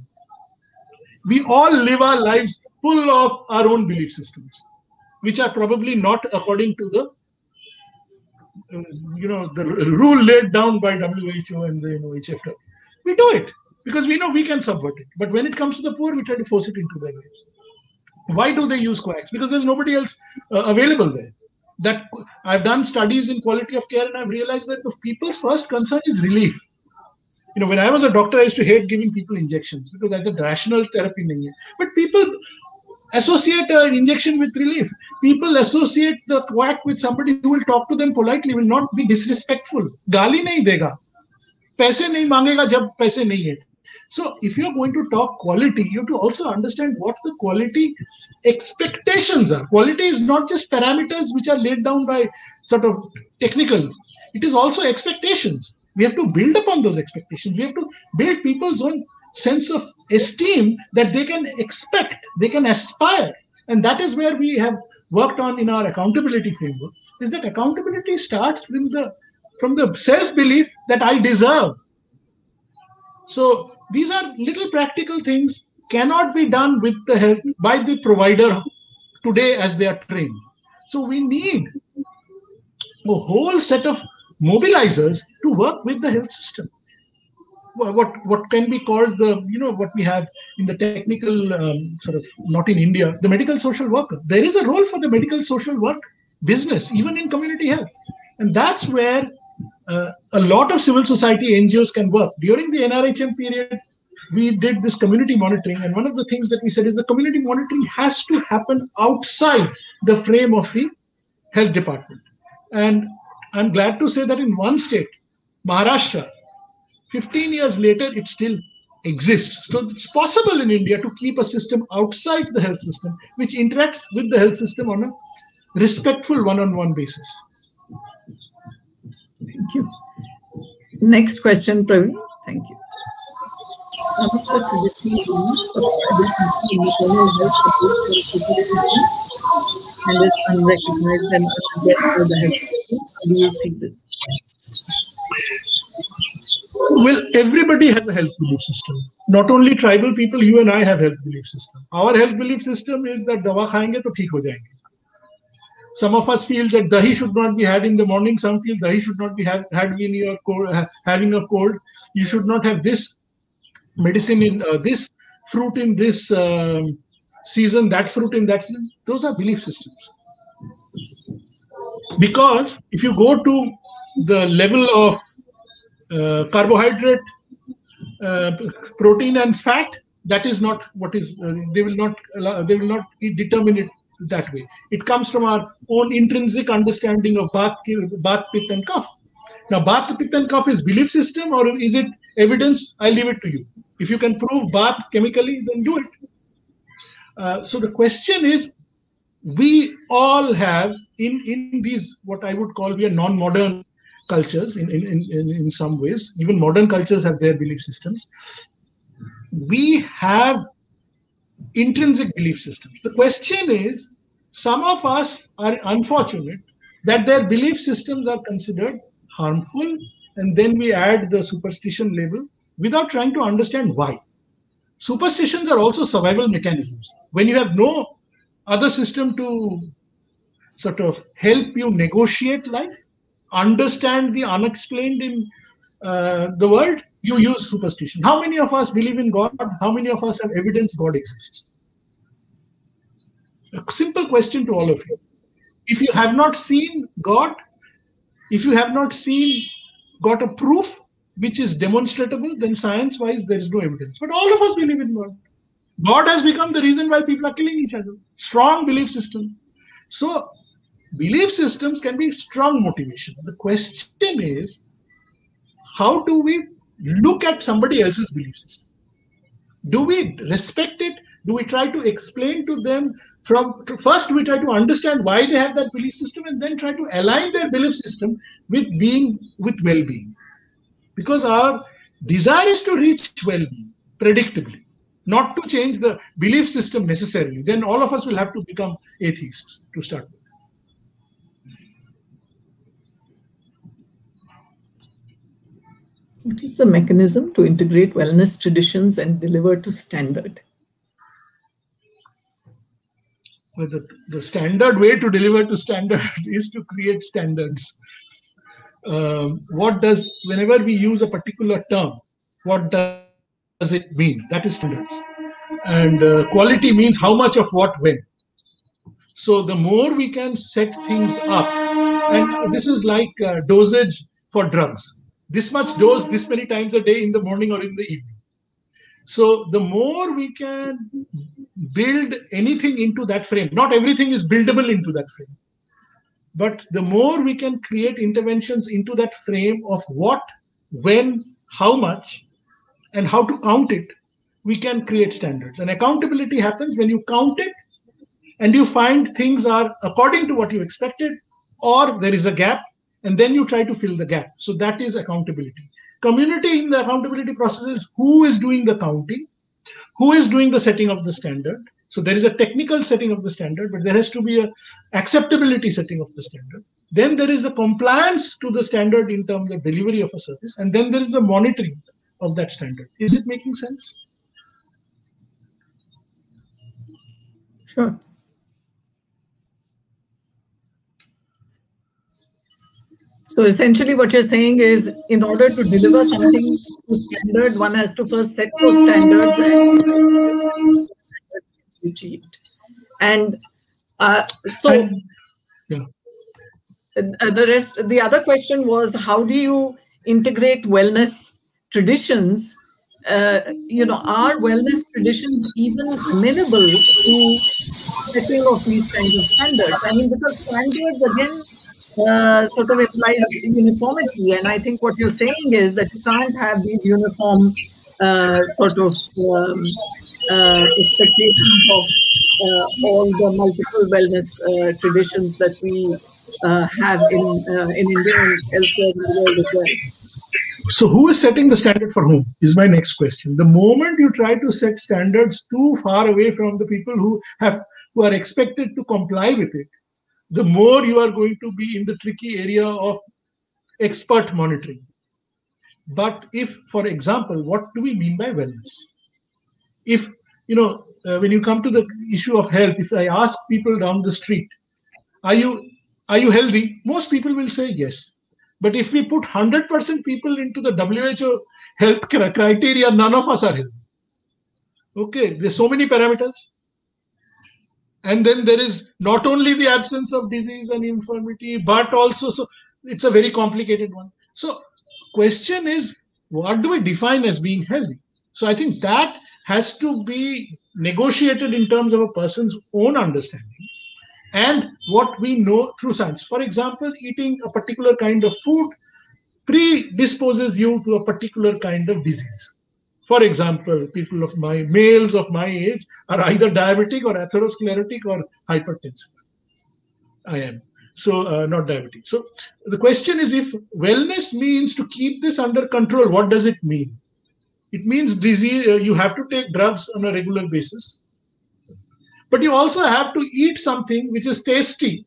we all live our lives full of our own belief systems, which are probably not according to the uh, you know the rule laid down by WHO and the you know, HFW. We do it because we know we can subvert it. But when it comes to the poor, we try to force it into their lives. Why do they use coax? Because there's nobody else uh, available there. That I've done studies in quality of care, and I've realized that the people's first concern is relief you know when i was a doctor i used to hate giving people injections because that's a rational therapy but people associate an injection with relief. People associate the quack with somebody who will talk to them politely will not be disrespectful. Gali nahi dega. Paise nahi mangega jab paise nahi hai. So if you're going to talk quality, you have to also understand what the quality expectations are. Quality is not just parameters which are laid down by sort of technical, it is also expectations. We have to build upon those expectations. We have to build people's own sense of esteem that they can expect, they can aspire. And that is where we have worked on in our accountability framework, is that accountability starts from the from the self-belief that I deserve. So these are little practical things cannot be done with the help by the provider today as they are trained. So we need a whole set of mobilizers to work with the health system. What what can be called the you know what we have in the technical um, sort of not in India the medical social worker. There is a role for the medical social work business even in community health, and that's where uh, a lot of civil society NGOs can work. During the NRHM period, we did this community monitoring, and one of the things that we said is the community monitoring has to happen outside the frame of the health department. And I'm glad to say that in one state, Maharashtra, 15 years later, it still exists. So it's possible in India to keep a system outside the health system, which interacts with the health system on a respectful one on one basis. Thank you. Next question, Praveen. Thank you. Some of the traditional beliefs of maternal health and is unrecognized and unaddressed by the health see this? Well, everybody has a health belief system. Not only tribal people, you and I have health belief system. Our health belief system is that dawa khayenge to theek ho jayenge. Some of us feel that dahi should not be had in the morning. Some feel dahi should not be had, had when you are having a cold. You should not have this medicine in uh, this fruit in this um, season, that fruit in that season. Those are belief systems. Because if you go to the level of uh, carbohydrate, uh, protein, and fat, that is not what is. Uh, they will not. Allow, they will not determine it that way. It comes from our own intrinsic understanding of vata, vata, pitta, and kapha. Now, vata, pitta, and kapha is belief system, or is it evidence? I leave it to you. If you can prove vata chemically, then do it. Uh, so the question is, we all have in in these what I would call we are non-modern cultures in, in, in, in some ways. Even modern cultures have their belief systems. We have intrinsic belief systems. The question is, some of us are unfortunate that their belief systems are considered harmful, and then we add the superstition label without trying to understand why. Superstitions are also survival mechanisms. When you have no other system to sort of help you negotiate life, understand the unexplained in uh, the world, you use superstition. How many of us believe in God? How many of us have evidence God exists? A simple question to all of you. If you have not seen God, if you have not seen, got a proof which is demonstrable, then science wise, there is no evidence. But all of us believe in God. God has become the reason why people are killing each other. Strong belief system. So, belief systems can be strong motivation. The question is, how do we look at somebody else's belief system? Do we respect it? Do we try to explain to them from first we try to understand why they have that belief system and then try to align their belief system with being with well-being? Because our desire is to reach well-being predictably, not to change the belief system necessarily. Then all of us will have to become atheists to start with. What is the mechanism to integrate wellness traditions and deliver to standard? Well, the, the standard way to deliver to standard is to create standards. Um, what does, whenever we use a particular term, what does it mean? That is standards. And uh, quality means how much of what when. So the more we can set things up, and this is like uh, dosage for drugs this much dose this many times a day in the morning or in the evening So the more we can build anything into that frame, not everything is buildable into that frame, but the more we can create interventions into that frame of what, when, how much, and how to count it, we can create standards. And accountability happens when you count it and you find things are according to what you expected, or there is a gap, and then you try to fill the gap. So that is accountability. Community in the accountability process is who is doing the counting, who is doing the setting of the standard. So there is a technical setting of the standard, but there has to be a acceptability setting of the standard. Then there is a compliance to the standard in terms of delivery of a service, and then there is the monitoring of that standard. Is it making sense? Sure. So essentially, what you're saying is, in order to deliver something to standard, one has to first set those standards and achieved. And uh, so, yeah. the rest, the other question was, how do you integrate wellness traditions? Uh, you know, are wellness traditions even amenable to setting of these kinds of standards? I mean, because standards again uh, sort of implies uniformity. And I think what you're saying is that you can't have these uniform uh, sort of um, uh, expectations of uh, all the multiple wellness uh, traditions that we have in in India and elsewhere in the world as well. So, who is setting the standard for whom? Is my next question. The moment you try to set standards too far away from the people who have who are expected to comply with it, the more you are going to be in the tricky area of expert monitoring. But if, for example, what do we mean by wellness? If, you know, uh, when you come to the issue of health, if I ask people down the street, are you are you healthy? Most people will say yes. But if we put 100% people into the WHO health criteria, none of us are healthy. Okay, there's so many parameters. And then there is not only the absence of disease and infirmity but also so it's a very complicated one. So question is what do we define as being healthy? So i think that has to be negotiated in terms of a person's own understanding and what we know through science for example eating a particular kind of food predisposes you to a particular kind of disease for example, people of my males of my age are either diabetic or atherosclerotic or hypertensive. I am. So uh, not diabetes. So the question is if wellness means to keep this under control, what does it mean? It means disease. Uh, you have to take drugs on a regular basis, but you also have to eat something which is tasty,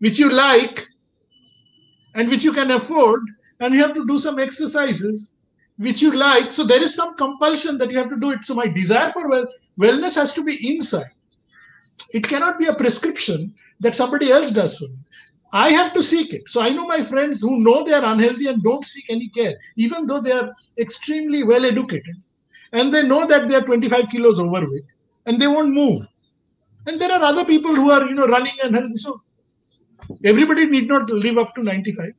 which you like, and which you can afford, and you have to do some exercises which you like. So there is some compulsion that you have to do it. So my desire for well, wellness has to be inside. It cannot be a prescription that somebody else does for me. I have to seek it. So I know my friends who know they are unhealthy and don't seek any care, even though they are extremely well educated. And they know that they are 25 kilos overweight and they won't move. And there are other people who are, you know, running and healthy. So everybody need not live up to 95.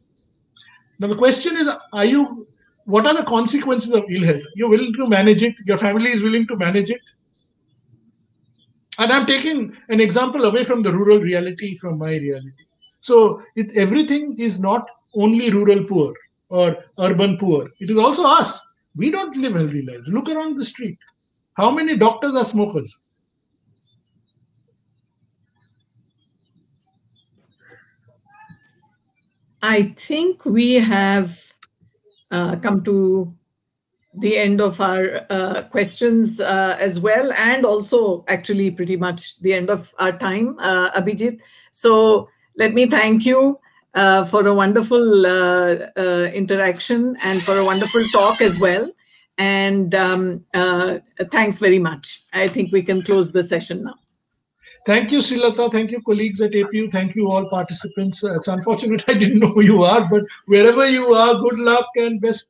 Now the question is, are you what are the consequences of ill health? You're willing to manage it, your family is willing to manage it. And I'm taking an example away from the rural reality, from my reality. So it, everything is not only rural poor or urban poor, it is also us. We don't live healthy lives. Look around the street. How many doctors are smokers? I think we have uh, come to the end of our uh, questions uh, as well, and also actually pretty much the end of our time, uh, Abhijit. So let me thank you uh, for a wonderful uh, interaction and for a wonderful talk as well. And um, thanks very much. I think we can close the session now. Thank you, Srilata. Thank you, colleagues at APU. Thank you, all participants. Uh, it's unfortunate I didn't know who you are, but wherever you are, good luck and best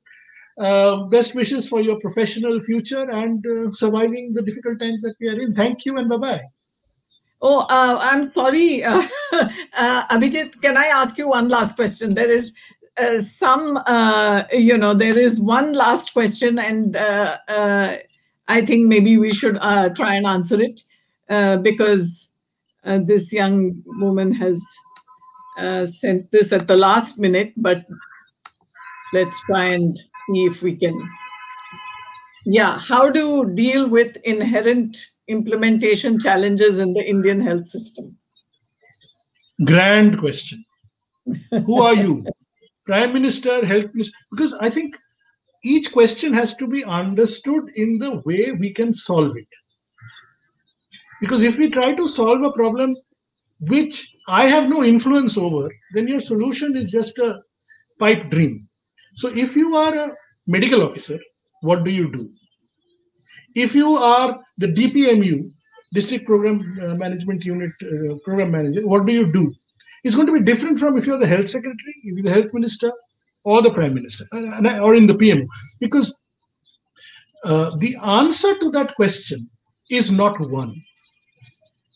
uh, best wishes for your professional future and uh, surviving the difficult times that we are in. Thank you and bye bye. Oh, uh, I'm sorry, uh, uh, Abhijit. Can I ask you one last question? There is uh, some, uh, you know, there is one last question, and uh, uh, I think maybe we should uh, try and answer it uh, because uh, this young woman has uh, sent this at the last minute, but let's try and see if we can. Yeah, how to deal with inherent implementation challenges in the Indian health system? Grand question. Who are you? Prime Minister, Health Minister? Because I think each question has to be understood in the way we can solve it. Because if we try to solve a problem which I have no influence over, then your solution is just a pipe dream. So if you are a medical officer, what do you do? If you are the DPMU, District Program uh, Management Unit uh, Program Manager, what do you do? It's going to be different from if you're the Health Secretary, if you're the Health Minister, or the Prime Minister, or in the PMO, because uh, the answer to that question is not one.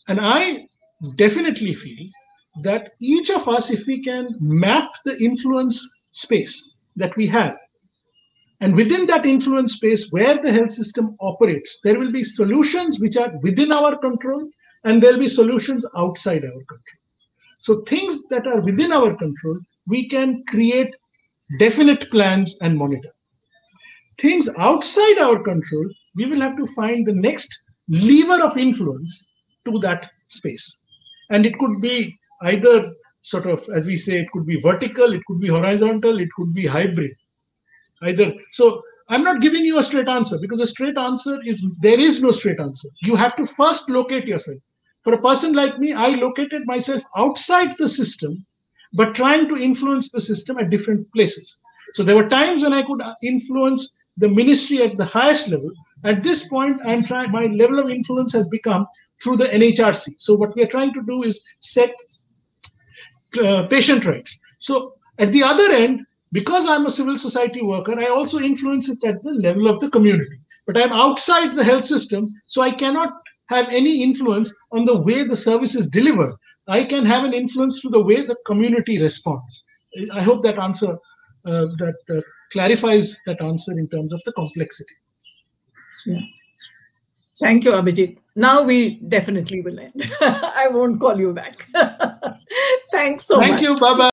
And I definitely feel that each of us, if we can map the influence space that we have, and within that influence space where the health system operates, there will be solutions which are within our control, and there'll be solutions outside our control. So, things that are within our control, we can create definite plans and monitor. Things outside our control, we will have to find the next lever of influence to that space. And it could be either sort of, as we say, it could be vertical, it could be horizontal, it could be hybrid. Either so I'm not giving you a straight answer because a straight answer is there is no straight answer. You have to first locate yourself. For a person like me, I located myself outside the system, but trying to influence the system at different places. So there were times when I could influence the ministry at the highest level. At this point, I'm trying. My level of influence has become through the NHRC. So what we are trying to do is set uh, patient rights. So at the other end, because I'm a civil society worker, I also influence it at the level of the community. But I'm outside the health system, so I cannot have any influence on the way the service is delivered. I can have an influence through the way the community responds. I hope that answer uh, that uh, clarifies that answer in terms of the complexity. Yeah. Thank you, Abhijit. Now we definitely will end. I won't call you back. Thanks so Thank much. you. Bye bye.